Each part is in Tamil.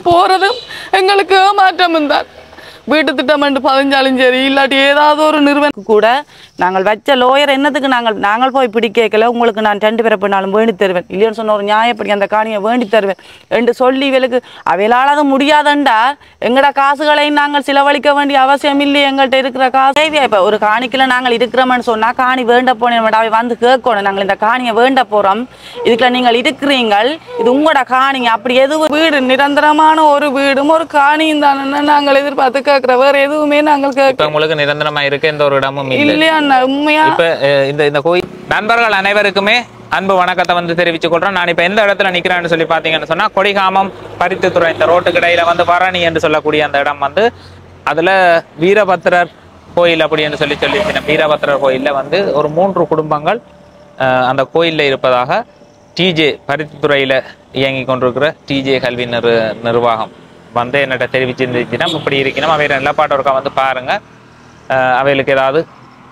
நாங்கள் போறதும் எங்களுக்கு ஏமாற்றம் தான் வீட்டு திட்டம் என்று பதிஞ்சாலும் சரி இல்லாட்டி ஏதாவது ஒரு நிறுவனம் கூட நாங்கள் வச்ச லோயர் என்னத்துக்கு நாங்கள் நாங்கள் போய் பிடி கேட்கல உங்களுக்கு நான் ரெண்டு பேரை போனாலும் வேண்டி தருவேன். இல்லைன்னு சொன்ன ஒரு நியாயப்படி அந்த காணியை வேண்டி தருவேன் என்று சொல்லி இவளுக்கு அவைகளால் அது முடியாதண்டா? எங்கட காசுகளை நாங்கள் செலவழிக்க வேண்டிய அவசியம் இல்லை எங்கள்கிட்ட இருக்கிற காசு தேவையா? இப்போ ஒரு காணிக்கில் நாங்கள் இருக்கிறோம்னு சொன்னால் காணி வேண்ட போனேன் அவை வந்து கேட்கணும். நாங்கள் இந்த காணியை வேண்ட போகிறோம் இதுக்குள்ள நீங்கள் இருக்கிறீங்கள். இது உங்களோட காணிங்க அப்படி எதுவும் வீடு நிரந்தரமான ஒரு வீடும் ஒரு காணியும் தானே நாங்கள் எதிர்பார்த்து கேட்கிற வேற எதுவுமே நாங்கள் உங்களுக்கு நிரந்தரமா இருக்க எந்த ஒரு இடமும் இல்லை. இல்லையா உண்மையா? இப்ப இந்த இந்த கோயில் நண்பர்கள் அனைவருக்குமே அன்பு வணக்கத்தை வந்து தெரிவித்துக் கொள்றோம். நான் இப்ப எந்த இடத்துல நிக்கிறேன்னு சொல்லி பாத்தீங்கன்னு சொன்னா கொடிகாமம் பருத்தித்துறை இந்த ரோட்டுக்கு இடையில வந்து பரணி என்று சொல்லக்கூடிய அந்த இடம் வந்து அதுல வீரபத்திரர் கோயில் அப்படின்னு சொல்லி சொல்லி வீரபத்திரர் கோயில்ல வந்து ஒரு மூன்று குடும்பங்கள் அந்த கோயில்ல இருப்பதாக டிஜே பருத்தித்துறையில இயங்கி கொண்டிருக்கிற டிஜே கல்வி நிறு நிர்வாகம். வந்து என்னட்ட தெரிவிச்சிருந்துச்சுன்னா இப்படி இருக்கணும். அவை நல்ல ஒருக்கா வந்து பாருங்க. அவைகளுக்கு ஏதாவது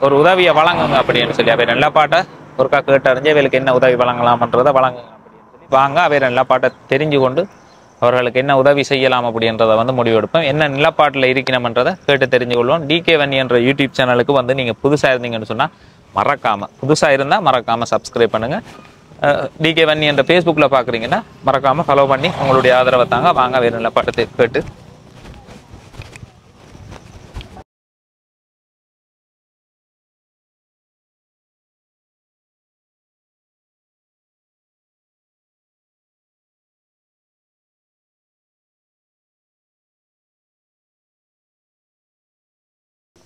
ஒரு உதவியை வழங்குங்க அப்படின்னு சொல்லி. அவை நிலப்பாட்டை ஒருக்கா கேட்டறிஞ்சு அவைகளுக்கு என்ன உதவி வழங்கலாம்ன்றதை வழங்குங்க அப்படின்னு சொல்லி வாங்க. அவை நல்ல பாட்டை தெரிஞ்சு கொண்டு அவர்களுக்கு என்ன உதவி செய்யலாம் அப்படின்றத வந்து முடிவெடுப்போம். என்ன நிலப்பாட்டில் இருக்கணும்ன்றதை கேட்டு தெரிஞ்சு கொள்வோம். டிகே வன்னி என்ற யூடியூப் சேனலுக்கு வந்து நீங்கள் புதுசாக இருந்தீங்கன்னு சொன்னால் மறக்காமல் புதுசாக இருந்தால் மறக்காமல் சப்ஸ்கிரைப் பண்ணுங்கள் டிகே வன்னி என்ற ஃபேஸ்புக்கில் பார்க்குறீங்கன்னா மறக்காமல் ஃபாலோ பண்ணி உங்களுடைய ஆதரவை தாங்க வாங்க. வேறு நிலப்பாட்டத்தை கேட்டு.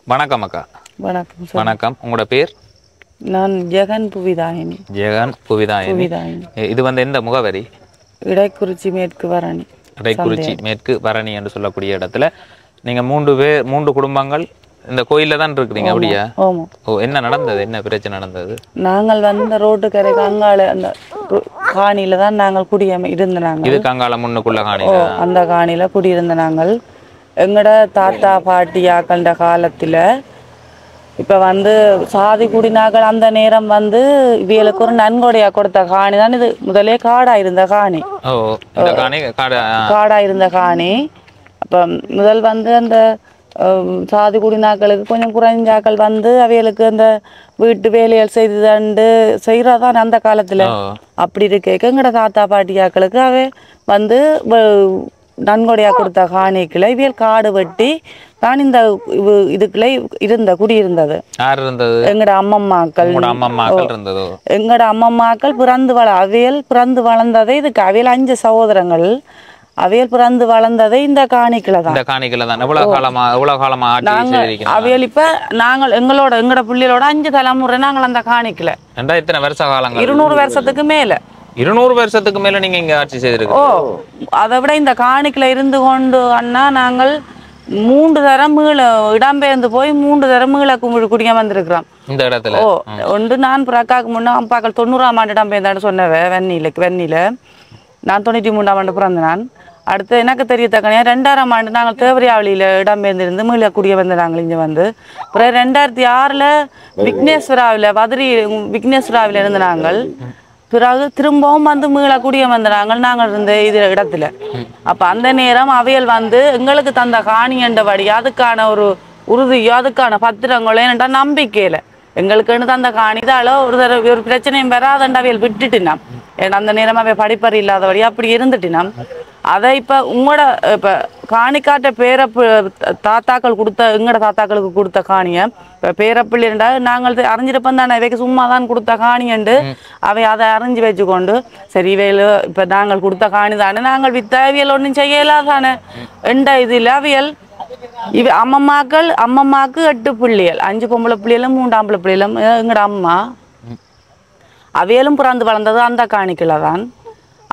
வணக்கம் அக்கா. வணக்கம் வணக்கம். உங்களோட பேர்? நான் ஜெகன் புவிதாயினி. ஜெகன் புவிதாயினி. இது வந்து எந்த முகவரி? இடைக்குறிச்சி மேற்கு வரணி. இடைக்குறிச்சி மேற்கு பரணி என்று சொல்லக்கூடிய இடத்துல நீங்க மூன்று பேர் மூன்று குடும்பங்கள் இந்த கோயில்ல தான் இருக்கிறீங்க அப்படியா? ஓ என்ன நடந்தது? என்ன பிரச்சனை நடந்தது? நாங்கள் வந்து இந்த ரோட்டுக்கரைக்கு அங்கால அந்த காணியில தான் நாங்கள் குடியம இருந்த நாங்கள் இது கங்கால முன்னுக்குள்ள காணி அந்த காணியில குடியிருந்த நாங்கள் எங்கட தாத்தா பாட்டியாக்கள்ட காலத்துல இப்ப வந்து சாதி குடினாக்கள் அந்த நேரம் வந்து இவியலுக்கு ஒரு நன்கொடையா கொடுத்த காணி தான் இது. முதலே காடா இருந்த காணி. காடு இருந்த காணி. அப்ப முதல் வந்து அந்த சாதி குடிநாக்களுக்கு கொஞ்சம் குறைஞ்சாக்கள் வந்து அவைகளுக்கு அந்த வீட்டு வேலைகள் செய்து தண்டு செய்கிறதான் அந்த காலத்துல. அப்படி இருக்க எங்கட தாத்தா பாட்டியாக்களுக்கு அவை வந்து வ- நன்கொடையா கொடுத்த காணிக்குள்ள இவியல் காடு வெட்டி தான் இந்த இதுக்குள்ள இருந்த குடியிருந்தது. எங்கட அம்மம்மாக்கள். எங்கட அம்மம்மாக்கள் பிறந்து வள அவியல் பிறந்து வளர்ந்ததே இதுக்கு அவியல் அஞ்சு சகோதரங்கள். அவியல் பிறந்து வளர்ந்ததே இந்த காணிக்குள்ள தான். இந்த காணிக்கல தான். எவ்வளவு காலமா எவ்வளவு காலமா செய்திருக்கீங்க அவியல் இப்ப நாங்கள் எங்களோட எங்கட பிள்ளைகளோட அஞ்சு தலைமுறை நாங்கள் அந்த காணிக்கல ரெண்டாயிரத்தி வருஷ காலங்கள்? இருநூறு வருஷத்துக்கு மேல. இருநூறு வருஷத்துக்கு மேல நீங்க இங்க ஆட்சி ஓ செய்திருக்கீங்க அதை விட இந்த காணிக்குல இருந்து கொண்டு அண்ணா நாங்கள் மூன்று தரம் மீள இடம்பெயர்ந்து போய் மூன்று தரம் மீள கும்பிடு குடிக்க வந்திருக்கிறோம். இந்த இடத்துல? ஓ ஒன்று நான் பிறக்காக்கு முன்னே அப்பாக்கள் தொண்ணூறாம் ஆண்டு இடம்பெயர்ந்தான்னு சொன்னவ வெண்ணில வெண்ணில. நான் தொண்ணூற்றி மூன்றாம் ஆண்டு பிறந்த நான் அடுத்து எனக்கு தெரியத்தக்கனையா ரெண்டாயிரம் ஆண்டு நாங்கள் தேவரியாவளியில் இடம்பெயர்ந்திருந்து மீள குடிய வந்த நாங்கள் இங்கே வந்து. அப்புறம் ரெண்டாயிரத்தி ஆறில் விக்னேஸ்வராவில் வதிரி விக்னேஸ்வராவில் இருந்து நாங்கள் பிறகு திரும்பவும் வந்து மீள கூடிய வந்த நாங்கள் இருந்த இது இடத்துல. அப்போ அந்த நேரம் அவையல் வந்து எங்களுக்கு தந்த காணி என்றபடி அதுக்கான ஒரு உறுதியோ அதுக்கான பத்திரங்களோ என்னட்டா நம்பிக்கையில. எங்களுக்குன்னு தந்த காணிதால ஒரு தடவை ஒரு பிரச்சனையும் வராதண்டா அவையல் விட்டுட்டினாம் ஏன்னா அந்த நேரம் அவை படிப்பறி இல்லாதபடி அப்படி இருந்துட்டினாம் அதை இப்ப உங்களோட இப்ப காணிக்காட்ட பேரப்பு தாத்தாக்கள் கொடுத்த எங்கட தாத்தாக்களுக்கு கொடுத்த காணிய இப்ப பேரப்பிள்ளைண்டா நாங்கள் அறிஞ்சிருப்போம் தானே இவைக்கு சும்மா தான் கொடுத்த காணியண்டு அவை அதை அறிஞ்சு வச்சுக்கொண்டு சரி இவையில் இப்ப நாங்கள் கொடுத்த காணி தானே நாங்கள் வித்த அவியல் ஒன்றும் செய்யலாம் தானே. எந்த இதில் அவியல்? இவ அம்மம்மாக்கள் அம்மம்மாக்கு எட்டு பிள்ளைகள் அஞ்சு பொம்பளை பிள்ளைகளும் மூன்று ஆம்பளை பிள்ளைகளும் எங்கட அம்மா. அவையலும் பிறந்து வளர்ந்தது அந்த காணிக்கல தான்.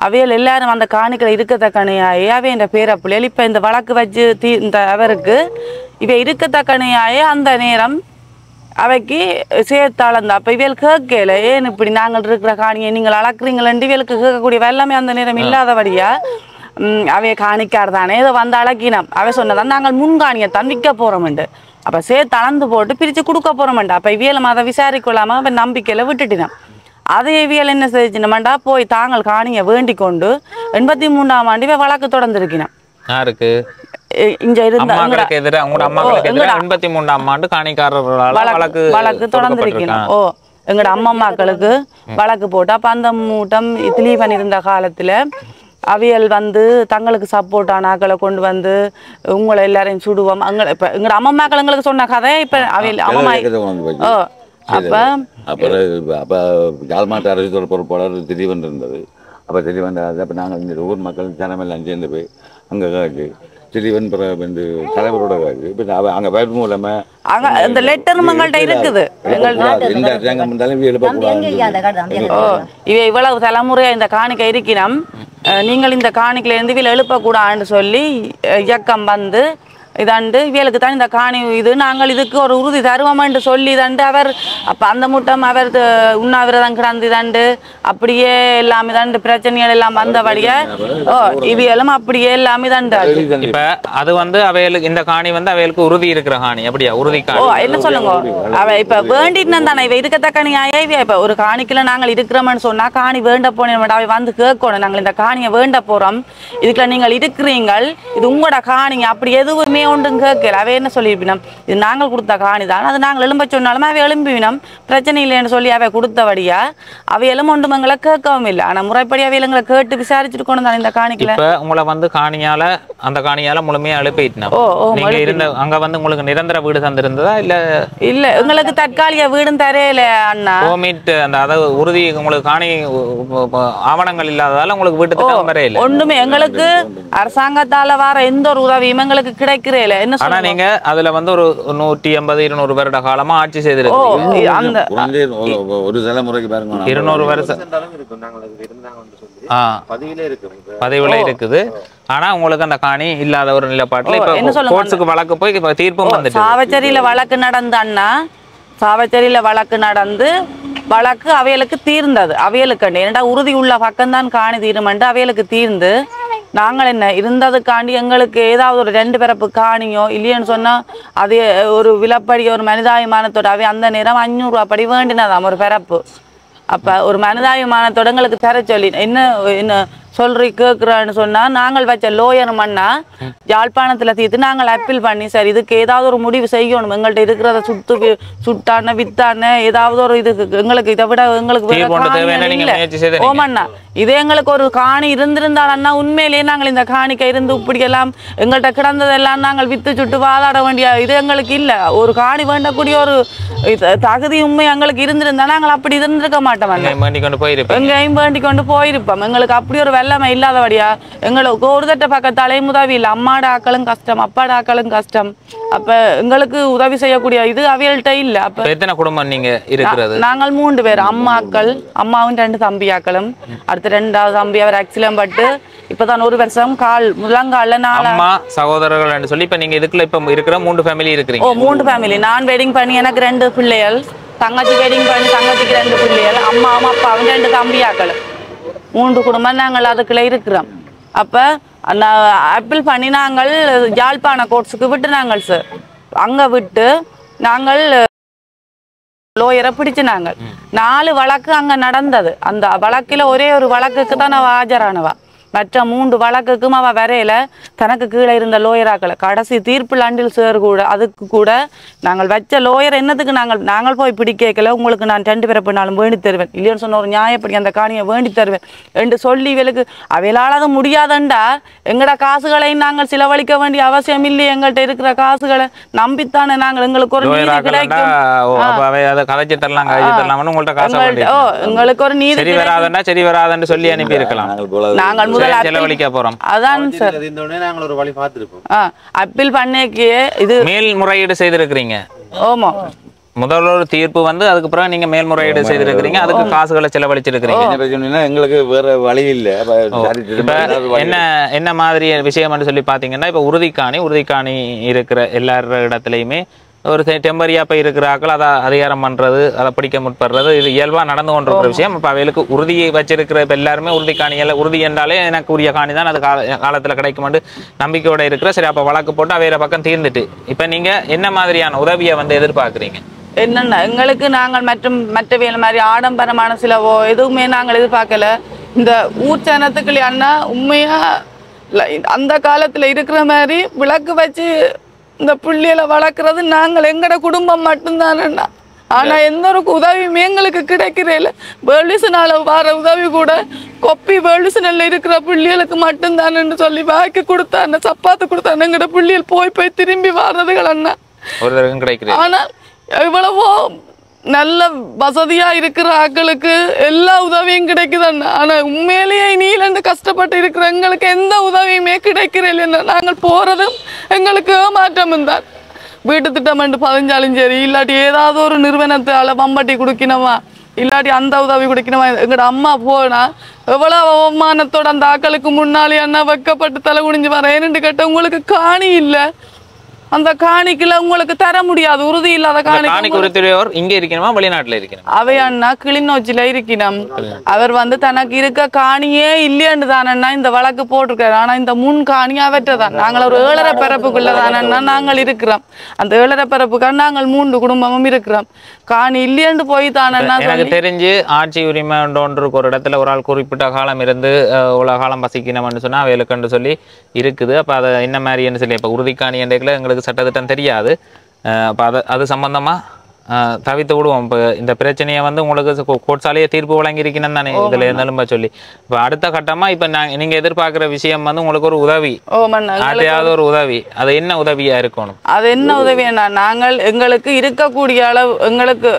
அவையல் எல்லாரும் அந்த காணிக்கல இருக்கத்தக்கனையாயே. அவை இந்த பேர பிள்ளைகள் இப்போ இந்த வழக்கு வச்சு தீ இந்த அவருக்கு இவ இருக்கத்தக்கனையாயே. அந்த நேரம் அவைக்கு சேர்த்தாளந்த. அப்போ இவியல் கேட்கல. ஏன் இப்படி நாங்கள் இருக்கிற காணியை நீங்கள் அளக்குறீங்களேன்ட்டு இவளுக்கு கேட்கக்கூடிய வெள்ளமே அந்த நேரம் இல்லாதபடியா அவைய காணிக்கார் தானே. இதை வந்து அழகினம் அவை சொன்னதான் நாங்கள் முன்காணியத்தான் விற்க போகிறோம்ண்டு அப்போ சேர்த்து அளந்து போட்டு பிரித்து கொடுக்க போகிறோம்ண்டு அப்போ இவியலும் அதை விசாரிக்கொள்ளாமல் அவன் நம்பிக்கையில் விட்டுட்டினான். அதை இவியல் என்ன செய்ச்சுனமாண்டா போய் தாங்கள் காணியை வேண்டிக் கொண்டு எண்பத்தி மூன்றாம் ஆண்டு வழக்கு தொடர்ந்திருக்கினான் யாருக்கு? இங்க இருந்த எண்பத்தி மூன்றாம் ஆண்டு காணிக்காரர்களால் வழக்கு வழக்கு தொடர்ந்திருக்கணும் ஓ எங்கட அம்மா மக்களுக்கு வழக்கு போட்டு அப்ப அந்த மூட்டம் திலீபன் இருந்த காலத்துல அவியல் வந்து தங்களுக்கு சப்போர்ட்டான ஆக்களை கொண்டு வந்து உங்களை எல்லாரையும் சுடுவோம். அங்க இப்ப எங்கட அம்மா மக்கள் எங்களுக்கு சொன்ன கதை இப்ப அவியல் அம்மா ஓ அப்ப அப்புறம் அப்போ ஜால்மாட்டு அரசுத்துறை பொறுப்பாளர் திடீவன் இருந்தது அப்போ திடீவன் அப்போ நாங்கள் இந்த ஊர் மக்கள் ஜனமெல்லாம் சேர்ந்து போய் அங்கே காக்கு. திடீவன் வந்து தலைவரோட காக்கு. இப்போ அங்கே அங்க இந்த லெட்டர் எங்கள்கிட்ட இருக்குது. இந்த அரசாங்கம் இருந்தாலும் எழுப்பக்கூடாது இவ இவ்வளவு தலைமுறையா இந்த காணிக்கை இருக்கினம். அஹ், நீங்கள் இந்த காணிக்கையில இருந்து இவள் எழுப்பக்கூடாதுன்னு சொல்லி இயக்கம் வந்து இதாண்டு இவளுக்கு தான் இந்த காணி இது. நாங்கள் இதுக்கு ஒரு உறுதி தருவோம்னு சொல்லி இதாண்டு அவர் அப்ப அந்த முட்டம் அவர் உண்ணாவிரதம் கிடந்து இதாண்டு அப்படியே எல்லாம் இதாண்டு பிரச்சனைகள் எல்லாம் வந்தபடியே ஓ இவியலும் அப்படியே எல்லாம் இதாண்டு இப்ப அது வந்து அவைகளுக்கு இந்த காணி வந்து அவைகளுக்கு உறுதி இருக்கிற காணி அப்படியா? உறுதி ஓ காணி. என்ன சொல்லுங்க? அவ இப்ப வேண்டிட்டு தானே இவ இருக்கத்தக்க நியாயம் இவ இப்ப ஒரு காணிக்குள்ள நாங்கள் இருக்கிறோம்னு சொன்னா காணி வேண்ட போனோம் அவ வந்து கேட்கணும். நாங்கள் இந்த காணியை வேண்ட போறோம். இதுக்குள்ள நீங்கள் இருக்கிறீங்கள். இது உங்களோட காணிங்க அப்படி எதுவுமே ஒன்றும் கேட்கல அவ என்ன சொல்லியிருப்பினம் இது நாங்கள் கொடுத்த காணி தான். அது நாங்கள் எழும்ப சொன்னாலும் அவ எழும்பிவினம். பிரச்சனை இல்லைன்னு சொல்லி அவ கொடுத்தபடியா அவை எலும்பு ஒன்றும் எங்களை கேட்கவும் இல்லை. ஆனா முறைப்படி அவையில் எங்களை கேட்டு விசாரிச்சுட்டு கொண்டு தான் இந்த காணிக்கல இப்ப உங்களை வந்து காணியால அந்த காணியால முழுமையா எழுப்பிட்டோம் ஓ, ஓ, நீங்க இருந்த அங்க வந்து உங்களுக்கு நிரந்தர வீடு தந்திருந்ததா இல்ல? இல்ல எங்களுக்கு தற்காலிக வீடும் தரையில அண்ணா. கோமிட் அந்த அதாவது உறுதி உங்களுக்கு காணி ஆவணங்கள் இல்லாததால உங்களுக்கு வீட்டு திட்டம் வரையில ஒண்ணுமே. எங்களுக்கு அரசாங்கத்தால வர எந்த ஒரு உதவியும் எங்களுக்கு கிடைக்கிறே இல்ல என்ன ஆனா சொல்லுங்க நீங்க அதுல வந்து ஒரு நூற்றி எண்பது இருநூறு வருட காலமா ஆட்சி செய்திருக்கு அந்த ஒரு- தலைமுறைக்கு பாருங்க இருநூறு வருஷம். பதிவிலே இருக்குது. ஆனா உங்களுக்கு அந்த காணி இல்லாத ஒரு நிலப்பாட்டுல இப்ப கோர்ட்ஸுக்கு வழக்கு போய் இப்ப தீர்ப்பும் வந்துட்டு சாவச்சேரியில வழக்கு நடந்த அண்ணா சாவச்சேரியில வழக்கு நடந்து வழக்கு அவைகளுக்கு தீர்ந்தது. அவைகளுக்கு ஏன்டா உறுதி உள்ள பக்கம்தான் காணி தீருமென்று அவைகளுக்கு தீர்ந்து நாங்கள் என்ன இருந்ததுக்காண்டி எங்களுக்கு ஏதாவது ஒரு ரெண்டு பிறப்பு காணியோ இல்லையேன்னு சொன்னா அது ஒரு விலப்படி ஒரு மனிதாபிமானத்தோட அவை அந்த நேரம் அஞ்சூறுரூவா படி வேண்டினதாம் ஒரு பிறப்பு. அப்ப ஒரு மனிதாபிமானத்தோட எங்களுக்கு தர சொல்லி என்ன என்ன சொல்றி கேட்குறேன்னு சொன்னா நாங்கள் வச்ச லோயர் மண்ணா யாழ்ப்பாணத்துல தீர்த்து நாங்கள் அப்பீல் பண்ணி சரி இதுக்கு ஏதாவது ஒரு முடிவு செய்யணும். எங்கள்கிட்ட இருக்கிறத வி- சுட்டான வித்தான ஏதாவது ஒரு இதுக்கு எங்களுக்கு இதை விட எங்களுக்கு. ஓமண்ணா இதே எங்களுக்கு ஒரு காணி இருந்திருந்தால் அண்ணா உண்மையிலேயே நாங்கள் இந்த காணிக்கை இருந்து இப்படி எல்லாம் எங்கள்கிட்ட கிடந்ததெல்லாம் நாங்கள் வித்து சுட்டு வாதாட வேண்டிய இது எங்களுக்கு இல்ல. ஒரு காணி வேண்டக்கூடிய ஒரு இது- தகுதி உண்மை எங்களுக்கு இருந்திருந்தா நாங்கள் அப்படி இருந்திருக்க மாட்டோம் எங்கேயும் வேண்டி கொண்டு போயிருப்போம். எங்களுக்கு அப்படி ஒரு வெள்ளமை இல்லாதபடியா எங்களுக்கு ஒரு தட்ட பக்க தலைமுதவி இல்லை அம்மாட ஆக்களும் கஷ்டம் அப்பாட ஆக்களும் கஷ்டம் அப்ப எங்களுக்கு உதவி செய்யக்கூடிய இது அவியல்கிட்ட இல்ல அப்ப எத்தனை குடும்பம் நீங்க இருக்கிறது நாங்கள் மூன்று பேர் அம்மாக்கள் அம்மாவும் ரெண்டு தம்பியாக்களும் அடுத்து ரெண்டாவது தம்பி அவர் ஆக்சிடென்ட் பட்டு இப்பதான் ஒரு வருஷம் கால் முழங்கால்ல நாலு அம்மா சகோதரர்கள் சொல்லி இப்ப நீங்க இதுக்குள்ள இப்ப இருக்கிற மூன்று ஃபேமிலி ஓ இருக்கிறீங்க மூன்று ஃபேமிலி நான் வெட்டிங் பண்ணி எனக்கு ரெண்டு பிள்ளைகள் தங்கச்சி வெட்டிங் பண்ணி தங்கச்சிக்கு ரெண்டு பிள்ளைகள் அம்மாவும் அப்பாவும் ரெண்டு தம்பியாக்கள் மூன்று குடும்பம் நாங்கள் அதுக்குள்ள இருக்கிறோம். அப்ப அப்பீல் பண்ணி நாங்கள் யாழ்ப்பாண கோர்ட்ஸுக்கு விட்டு நாங்கள் சார் அங்க விட்டு நாங்கள் லோயரை பிடிச்சு நாங்கள். நாலு வழக்கு அங்க நடந்தது. அந்த வழக்கில ஒரே ஒரு வழக்குக்கு தான் அவ ஆஜரானவா. மற்ற மூன்று வழக்குக்கும் அவ வரையில. தனக்கு கீழே இருந்த லோயராக்களை கடைசி தீர்ப்பு அண்டில் சேர் கூட அதுக்கு கூட நாங்கள் வச்ச லோயர் என்னத்துக்கு நாங்கள் நாங்கள் போய் பிடிக்கல உங்களுக்கு நான் ரெண்டு பிறப்பினாலும் வேண்டி தருவேன். இல்லைன்னு சொன்ன ஒரு நியாயப்படி அந்த காணியை வேண்டி தருவேன் என்று சொல்லி இவளுக்கு அது முடியாதண்டா. எங்கட காசுகளையும் நாங்கள் செலவழிக்க வேண்டிய அவசியம் இல்லை. எங்கள்கிட்ட இருக்கிற காசுகளை நம்பித்தானே நாங்கள் எங்களுக்கு ஒரு நீதி கிடைக்கும். எங்களுக்கு ஒரு நீதி சரி வராதண்டா சரி வராதுன்னு சொல்லி அனுப்பி இருக்கலாம் நாங்கள் முதல் செலவழிக்க போறோம். அதான் சார். இந்த உடனே நாங்கள் ஒரு வழி பார்த்திருப்போம். ஆ அப்பீல் பண்ணேக்கு இது மேல்முறையீடு செய்திருக்கிறீங்க. ஓமா முதல்ல ஒரு தீர்ப்பு வந்து அதுக்கு பிறகு நீங்க மேல்முறையீடு செய்திருக்கிறீங்க. அதுக்கு காசுகளை செலவழிச்சிருக்கிறீங்க. எங்களுக்கு வேற வழி இல்லை. என்ன என்ன மாதிரி விஷயம்னு சொல்லி பாத்தீங்கன்னா இப்ப உறுதிக்காணி உறுதிக்காணி இருக்கிற எல்லார் இடத்துலயுமே ஒரு டெம்பரியா போய் இருக்கிற ஆக்கள் அதை அதிகாரம் பண்றது அதை பிடிக்க முற்படுறது. இது இயல்பா நடந்து கொண்டிருக்கிற விஷயம். இப்ப அவைகளுக்கு உறுதியை வச்சிருக்கிற இப்ப எல்லாருமே உறுதி காணிகள் உறுதி என்றாலே எனக்கு உரிய காணி தான். அது கால காலத்துல கிடைக்கும்னு நம்பிக்கையோட இருக்கிற சரி அப்ப வழக்கு போட்டு அவையிற பக்கம் தீர்ந்துட்டு. இப்ப நீங்க என்ன மாதிரியான உதவியை வந்து எதிர்பார்க்கறீங்க? என்னென்ன? எங்களுக்கு நாங்கள் மற்றும் மற்றவியல் மாதிரி ஆடம்பரமான சிலவோ எதுவுமே நாங்கள் எதிர்பார்க்கல. இந்த ஊர் ஜனத்துக்கு அண்ணா உண்மையா இல்ல, அந்த காலத்துல இருக்கிற மாதிரி விளக்கு வச்சு இந்த பிள்ளைகளை வளர்க்குறது நாங்கள். எங்கட குடும்பம் மட்டும்தானண்ணா. ஆனா எந்த ஒரு உதவியுமே எங்களுக்கு கிடைக்கிறதில்ல வேர்ல்டிசனால வர உதவி கூட கொப்பி வேர்ல்டிசனில் இருக்கிற பிள்ளைகளுக்கு மட்டும்தானன்னு சொல்லி வாக்கி கொடுத்தாங்க சப்பாத்து கொடுத்தாங்க எங்கட பிள்ளைகள் போய் போய் திரும்பி வர்றதுகள் அண்ணா. ஆனால் எவ்வளவோ நல்ல வசதியா இருக்கிற ஆக்களுக்கு எல்லா உதவியும் கிடைக்குது அண்ணா ஆனா உண்மையிலேயே நீலண்டு கஷ்டப்பட்டு இருக்கிற எங்களுக்கு எந்த உதவியுமே கிடைக்கிறதில்லை நாங்கள் போறதும் எங்களுக்கு ஏமாற்றமும் தான். வீட்டு திட்டம் என்று பதிஞ்சாலும் சரி இல்லாட்டி ஏதாவது ஒரு நிறுவனத்தால பம்பட்டி கொடுக்கணுமா இல்லாட்டி அந்த உதவி கொடுக்கணுமா எங்களோட அம்மா போனா எவ்வளவு அவமானத்தோட அந்த ஆக்களுக்கு முன்னாலே அண்ணா வைக்கப்பட்டு தலை குனிஞ்சு வரேன் ஏன்னு கேட்ட உங்களுக்கு காணி இல்லை. அந்த காணிக்குல உங்களுக்கு தர முடியாது உறுதி இல்லாத காணி காணிக்கு குறித்துடையோர் இங்க இருக்கணுமா வெளிநாட்டுல இருக்கணுமா? அவை அண்ணா கிளிநொச்சியில இருக்கணும். அவர் வந்து தனக்கு இருக்க காணியே இல்லையன்னு தானண்ணா இந்த வழக்கு போட்டிருக்காரு. ஆனா இந்த முன் காணி அவற்றதான். நாங்கள் ஒரு ஏழரை பிறப்புக்குள்ள தானண்ணா நாங்கள் இருக்கிறோம். அந்த ஏழரை பிறப்புக்காக நாங்கள் மூன்று குடும்பமும் இருக்கிறோம். காணி இல்லையன்னு போய் தானண்ணா எனக்கு தெரிஞ்சு ஆட்சி உரிமை ஒன்று ஒரு இடத்துல ஒரு ஆள் குறிப்பிட்ட காலம் இருந்து இவ்வளவு காலம் வசிக்கணும்னு சொன்னா அவைகளுக்குன்னு சொல்லி இருக்குது. அப்ப அதை என்ன மாதிரின்னு சொல்லி இப்ப உறுதிக்காணி என்றைக்குல எங்களுக்கு சட்டத்திட்டம் தெரியாது. அப்ப அது அது சம்பந்தமா அஹ், தவித்து விடுவோம். இப்போ இந்த பிரச்சனையை வந்து உங்களுக்கு கோட்சாலையே தீர்ப்பு வழங்கியிருக்கணும் தானே இதுல இருந்தாலும் சொல்லி. இப்போ அடுத்த கட்டமா இப்ப நான் நீங்க எதிர்பார்க்கிற விஷயம் வந்து உங்களுக்கு ஒரு உதவி. யார்ட்டையாவது ஒரு உதவி. அது என்ன உதவியா இருக்கணும்? அது என்ன உதவினா நாங்கள் எங்களுக்கு இருக்கக்கூடிய அளவு எங்களுக்கு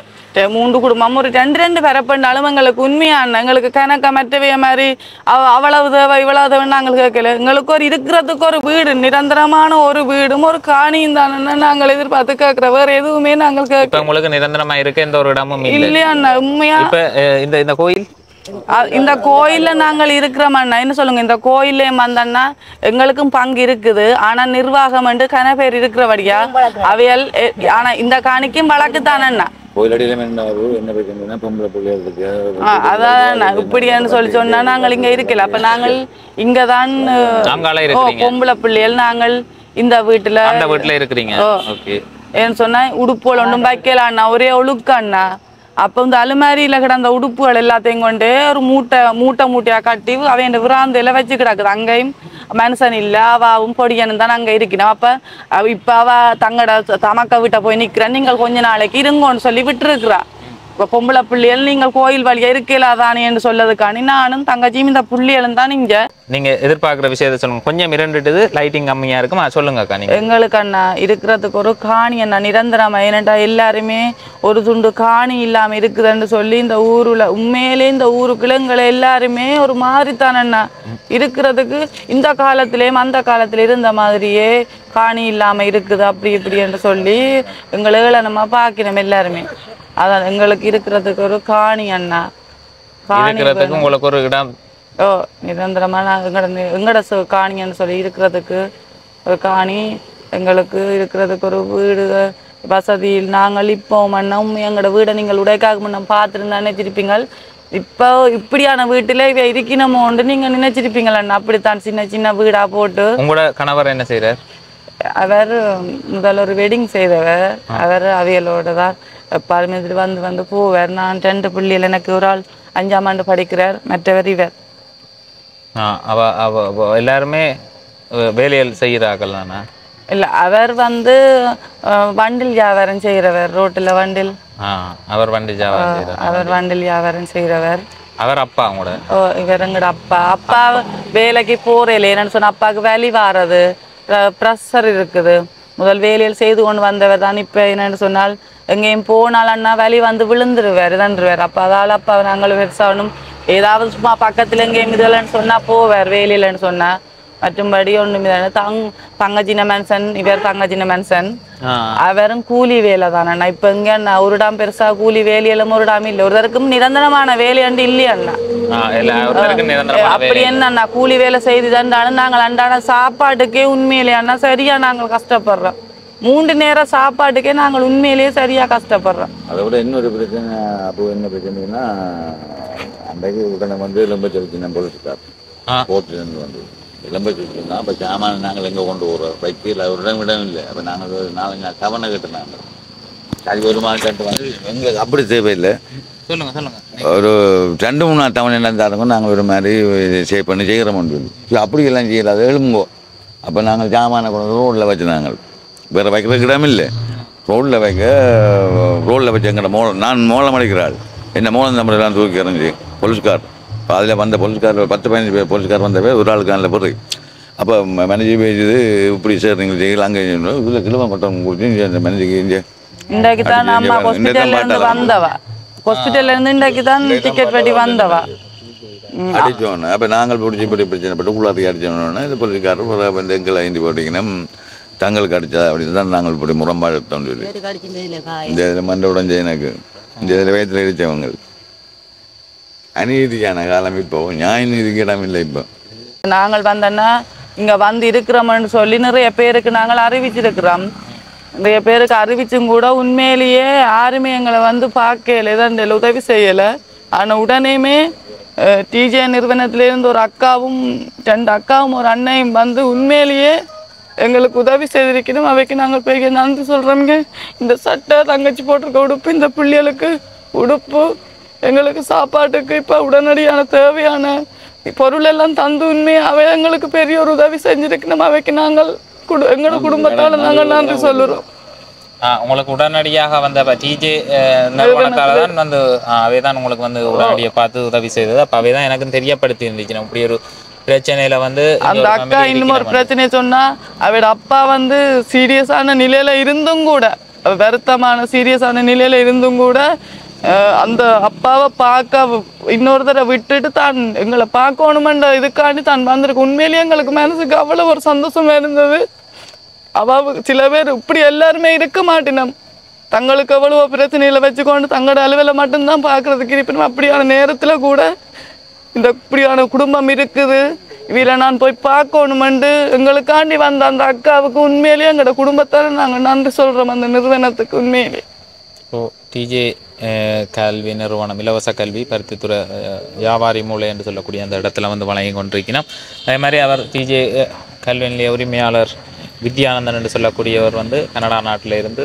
மூன்று குடும்பம். ஒரு ரெண்டு ரெண்டு பிறப்புண்டாலும் எங்களுக்கு உண்மையான எங்களுக்கு கணக்க மற்றவைய மாதிரி அவ அவ்வளவு தேவை இவ்வளவு தேவை நாங்கள் கேட்கல. எங்களுக்கு ஒரு இருக்கிறதுக்கு ஒரு வீடு நிரந்தரமான ஒரு வீடும் ஒரு காணியும் தானே நாங்கள் எதிர்பார்த்து கேட்கிற. வேற எதுவுமே நாங்கள் கேட்க உங்களுக்கு நிரந்தரமா இருக்க எந்த ஒரு இடமும் இல்லை. இல்லையா உண்மையா? இப்ப அஹ், இந்த இந்த கோயில்? இந்த கோயில்ல நாங்கள் இருக்கிறோமண்ணா என்ன சொல்லுங்க இந்த கோயிலே வந்தோன்னா எங்களுக்கும் பங்கு இருக்குது. ஆனா நிர்வாகம் என்று கன பேர் இருக்கிறபடியா? அவையல் ஆனா இந்த காணிக்கும் வழக்கு தானண்ணா அதான் நான் இப்படின்னு சொல்லி சொன்னா நாங்கள் இங்க இருக்கல. அப்ப நாங்கள் இங்கதான் பொம்பளை பிள்ளைகள் நாங்கள் இந்த வீட்டுல அந்த வீட்டுல இருக்கிறீங்க. ஏன்னு சொன்னா உடுப்புகள் ஒன்றும் வைக்கலாண்ணா ஒரே ஒழுக்கண்ணா அப்போ இந்த அலுமாரியில் கிடந்த உடுப்புகள் எல்லாத்தையும் கொண்டு ஒரு மூட்டை மூட்டை மூட்டையா கட்டி அவன் விராந்தையில் வச்சு கிடக்குது. அங்கேயும் மனுஷன் இல்ல அவாவும் பொடியனும் தான் அங்கே இருக்கணும். அப்ப இப்போ இப்ப அவ தங்கட தமக்க வீட்டை போய் நிற்கிறேன் நீங்கள் கொஞ்ச நாளைக்கு இருங்கோன்னு சொல்லி விட்டுருக்குறா. இப்ப பொம்பளை பிள்ளைகள் நீங்கள் கோயில் வழியா இருக்கல தானேன்னு சொல்லதுக்காண்டி நானும் தங்கச்சியும் இந்த புள்ளிகளும் தான் இங்க. நீங்க எதிர்பார்க்கிற விஷயத்தை சொல்லுங்க. கொஞ்சம் இரண்டுட்டுது லைட்டிங் கம்மியா இருக்கும்? சொல்லுங்க அக்கா நீங்க. எங்களுக்கு அண்ணா இருக்கிறதுக்கு ஒரு காணி அண்ணா நிரந்தரமா. ஏனண்டா எல்லாருமே ஒரு துண்டு காணி இல்லாம இருக்குதுன்னு சொல்லி இந்த ஊருல உண்மையிலே இந்த ஊருக்குள்ள எங்களை எல்லாருமே ஒரு மாதிரித்தான் அண்ணா. இருக்கிறதுக்கு இந்த காலத்திலேயும் அந்த காலத்துல இருந்த மாதிரியே காணி இல்லாம இருக்குது அப்படி இப்படின்னு சொல்லி எங்களை நம்ம பார்க்கணும் எல்லாருமே. அதான் எங்களுக்கு இருக்கிறதுக்கு ஒரு காணி அண்ணா. காணி உங்களுக்கு ஒரு இடம். ஓ நிரந்தரமான எங்கட எங்கட காணின்னு சொல்லி இருக்கிறதுக்கு ஒரு காணி எங்களுக்கு இருக்கிறதுக்கு ஒரு வீடு வசதியில் நாங்கள் இப்போ மண்ணம் எங்களோட வீடை நீங்கள் உடைக்காக முன்னம் பார்த்துருந்தா நினைச்சிருப்பீங்க இப்போ இப்படியான வீட்டில் இவ இருக்கணுமோண்டு நீங்கள் நினைச்சிருப்பீங்களா அப்படித்தான் சின்ன சின்ன வீடா போட்டு. உங்களோட கணவர் என்ன செய்றார்? அவர் முதல்ல ஒரு வெட்டிங் செய்தவர். அவர் அவியலோட தான் எப்பாலுமே இதுல வந்து வந்து போவார். நான் ரெண்டு பிள்ளைகள் எனக்கு ஒரு ஆள் அஞ்சாம் ஆண்டு படிக்கிறார். மற்றவர் இவர். அவ அவ எல்லாருமே வேலைகள் செய்கிறார்கள் இல்ல அவர் வந்து வண்டில் வியாபாரம் செய்கிறவர். ரோட்டுல வண்டில். அவர் வண்டி ஜாவான் செய்கிறார். அவர் வண்டில் வியாபாரம் செய்கிறவர். அவர் அப்பா கூட ஓ இவர் எங்கட அப்பா. அப்பா வேலைக்கு போறேன் என்னன்னு சொன்னா அப்பாவுக்கு வேலி வாரது. ப்ரெஷர் இருக்குது. முதல் வேலையில் செய்து கொண்டு வந்தவர் தான் இப்போ என்னென்னு சொன்னால் எங்கேயும் போனால் அண்ணா வலி வந்து விழுந்துருவார் இதன்றுவார் அப்போ அதால் அப்போ நாங்கள் பெருசாகணும் ஏதாவது சும்மா பக்கத்தில் எங்கேயும் இதெல்லாம் சொன்னால் போவார் வேலையிலன்னு சொன்னால் மற்றும்படி ஒன்றும் இல்லை தங் தங்கச்சின மனுஷன் இவர் தங்கச்சின மனுஷன். ஆ. அவரும் கூலி வேலை தானண்ணா இப்போ இங்க ஒரு இடம் பெருசா கூலி வேலையெல்லாம் ஒரு இடம் இல்லை. ஒருத்தருக்கும் நிரந்தரமான வேலையாண்டு இல்லையண்ணா அப்படி வேலை என்னண்ணா கூலி வேலை செய்து தந்தாலும் நாங்கள் அன்றாட சாப்பாட்டுக்கே உண்மையிலே அண்ணா சரியா நாங்கள் கஷ்டப்படுறோம். மூன்று நேரம் சாப்பாட்டுக்கே நாங்கள் உண்மையிலேயே சரியா கஷ்டப்படுறோம். அதை விட இன்னொரு பிரச்சனை அப்போ என்ன பிரச்சனைனா அன்றைக்கு உடனே வந்து இளம்பச்சரிச்சு நம்ம போலீஸ்கார் ஆ. கோர்ட்லேருந்து வந்து இளம்பச்சரிச்சுனா அப்போ சாமான நாங்கள் எங்கே கொண்டு போகிறோம் வைக்கல இடம் இடம் இல்லை. அப்போ நாங்கள் ஒரு நாலஞ்சு தவணை கட்டினாங்க சரி ஒரு மாதம் கட்டு வந்து எங்களுக்கு அப்படி தேவையில்லை. சொல்லுங்க சொல்லுங்க. ஒரு ரெண்டு மூணு நாள் தவணை எல்லாம் தரங்க நாங்கள் ஒரு மாதிரி சேவ் பண்ணி செய்கிறோம் சொல்லி. அப்படி எல்லாம் செய்யலாது எழும்போ அப்போ நாங்கள் ஜாமான கொண்டு ரோட்டில் வச்சு நாங்கள். வேறு வைக்கிறதுக்கு இடம் இல்லை. ரோட்டில் வைக்க ரோட்டில் வச்சு எங்கள்ட மோளம் நான் மோளம் அடிக்கிறாள் என்ன மோளம் நம்பரெல்லாம் தூக்கி எறிஞ்சு போலீஸ்கார் அதில் வந்த போலீஸ்கார் பத்து பதினஞ்சு பேர் போலீஸ்கார் வந்த பேர் ஒரு ஆளுக்கு நல்ல பொருள் அப்போ மேனேஜர் பேசுது இப்படி சார் நீங்கள் செய்யலாம் அங்கே இதில் கிலோ மட்டும் கொடுத்து இந்த மேனேஜருக்கு இங்கே இன்றைக்கு தான் அம்மா இங்க இந்த ஹாஸ்பிட்டல்ல இருந்து பாட்டாளம். வந்தவா. ஹாஸ்பிட்டல்ல இருந்து இன்றைக்கு தான் டிக்கெட் வெட்டி வந்தவா. ம், அடிச்சோன்னு அப்போ நாங்கள் பிடிச்சி இப்படி பிரச்சனை பட்டு உள்ளாருக்கு அடிச்சோன்னு இந்த போலீஸ்காரர் வந்து எங்களை ஐந்து போட்டிங்கன்னா தங்களுக்கு அடிச்சா அப்படின்னு தான் நாங்கள் இப்படி முரம்பாடு எடுத்தோம் சொல்லி இந்த இதில் மண்டை உடஞ்ச எனக்கு. இந்த இதில் வயத்தில் இடித்தவங்க. அநீதியான காலம் இப்போ. நியாய நீதிக்கிடம் இல்லை இப்போ. நாங்கள் வந்தோன்னா இங்க வந்து இருக்கிறோம்னு சொல்லி நிறைய பேருக்கு நாங்கள் அறிவிச்சிருக்கிறோம். நிறைய பேருக்கு அறிவிச்சும் கூட உண்மையிலேயே யாருமே எங்களை வந்து பார்க்கல ஏதாவது உதவி செய்யலை. ஆனா உடனேமே டிஜே நிறுவனத்திலேருந்து ஒரு அக்காவும் ரெண்டு அக்காவும் ஒரு அண்ணையும் வந்து உண்மையிலேயே எங்களுக்கு உதவி செய்திருக்கணும். அவைக்கு நாங்கள் போய் நன்றி சொல்கிறோம்ங்க இந்த சட்டை தங்கச்சி போட்டிருக்க உடுப்பு இந்த பிள்ளைகளுக்கு உடுப்பு எங்களுக்கு சாப்பாட்டுக்கு இப்போ உடனடியான தேவையான பொருள் எல்லாம் தந்து உண்மையாகவே எங்களுக்கு பெரிய ஒரு உதவி செஞ்சிருக்கணும்? அவைக்கு நாங்கள் குடு எங்களோட குடும்பத்தால் நாங்கள் நன்றி சொல்லுறோம். உங்களுக்கு உடனடியாக வந்த டிஜே நிறுவனத்தால தான் வந்து அவை தான் உங்களுக்கு வந்து உடனடியாக பார்த்து உதவி செய்தது. அப்போ அவை தான் எனக்கும் தெரியப்படுத்தி இருந்துச்சு இப்படி ஒரு பிரச்சனையில வந்து அந்த அக்கா இன்னும் ஒரு பிரச்சனையை சொன்னா அவட அப்பா வந்து சீரியஸான நிலையில இருந்தும் கூட வருத்தமான சீரியஸான நிலையில இருந்தும் கூட அந்த அப்பாவை பார்க்க இன்னொரு தடவை விட்டுட்டு தான் எங்களை பார்க்கணுமென்ற இதுக்காண்டி தான் வந்திருக்கு. உண்மையிலேயே எங்களுக்கு மனசுக்கு அவ்வளோ ஒரு சந்தோஷம் இருந்தது. அவ சில பேர் இப்படி எல்லாருமே இருக்க மாட்டினம். தங்களுக்கு எவ்வளவோ பிரச்சனையில் வச்சுக்கொண்டு தங்களோட அலுவலை மட்டும்தான் பார்க்கறதுக்கு இருப்பினும் அப்படியான நேரத்தில் கூட இந்த இப்படியான குடும்பம் இருக்குது. இவரை நான் போய் பார்க்கணுமெண்டு எங்களுக்காண்டி வந்த அந்த அக்காவுக்கு உண்மையிலேயே எங்களோட குடும்பத்தால் நாங்கள் நன்றி சொல்கிறோம் அந்த நிறுவனத்துக்கு உண்மையிலே. ஓ டிஜே கல்வி நிறுவனம் இலவச கல்வி பருத்தித்துறை வியாபாரி மூலை என்று சொல்லக்கூடிய அந்த இடத்துல வந்து வழங்கி கொண்டிருக்கிறோம் அதே மாதிரி அவர் பிஜே கல்வி நிலைய உரிமையாளர் வித்யானந்தன் என்று சொல்லக்கூடியவர் வந்து கனடா நாட்டில் இருந்து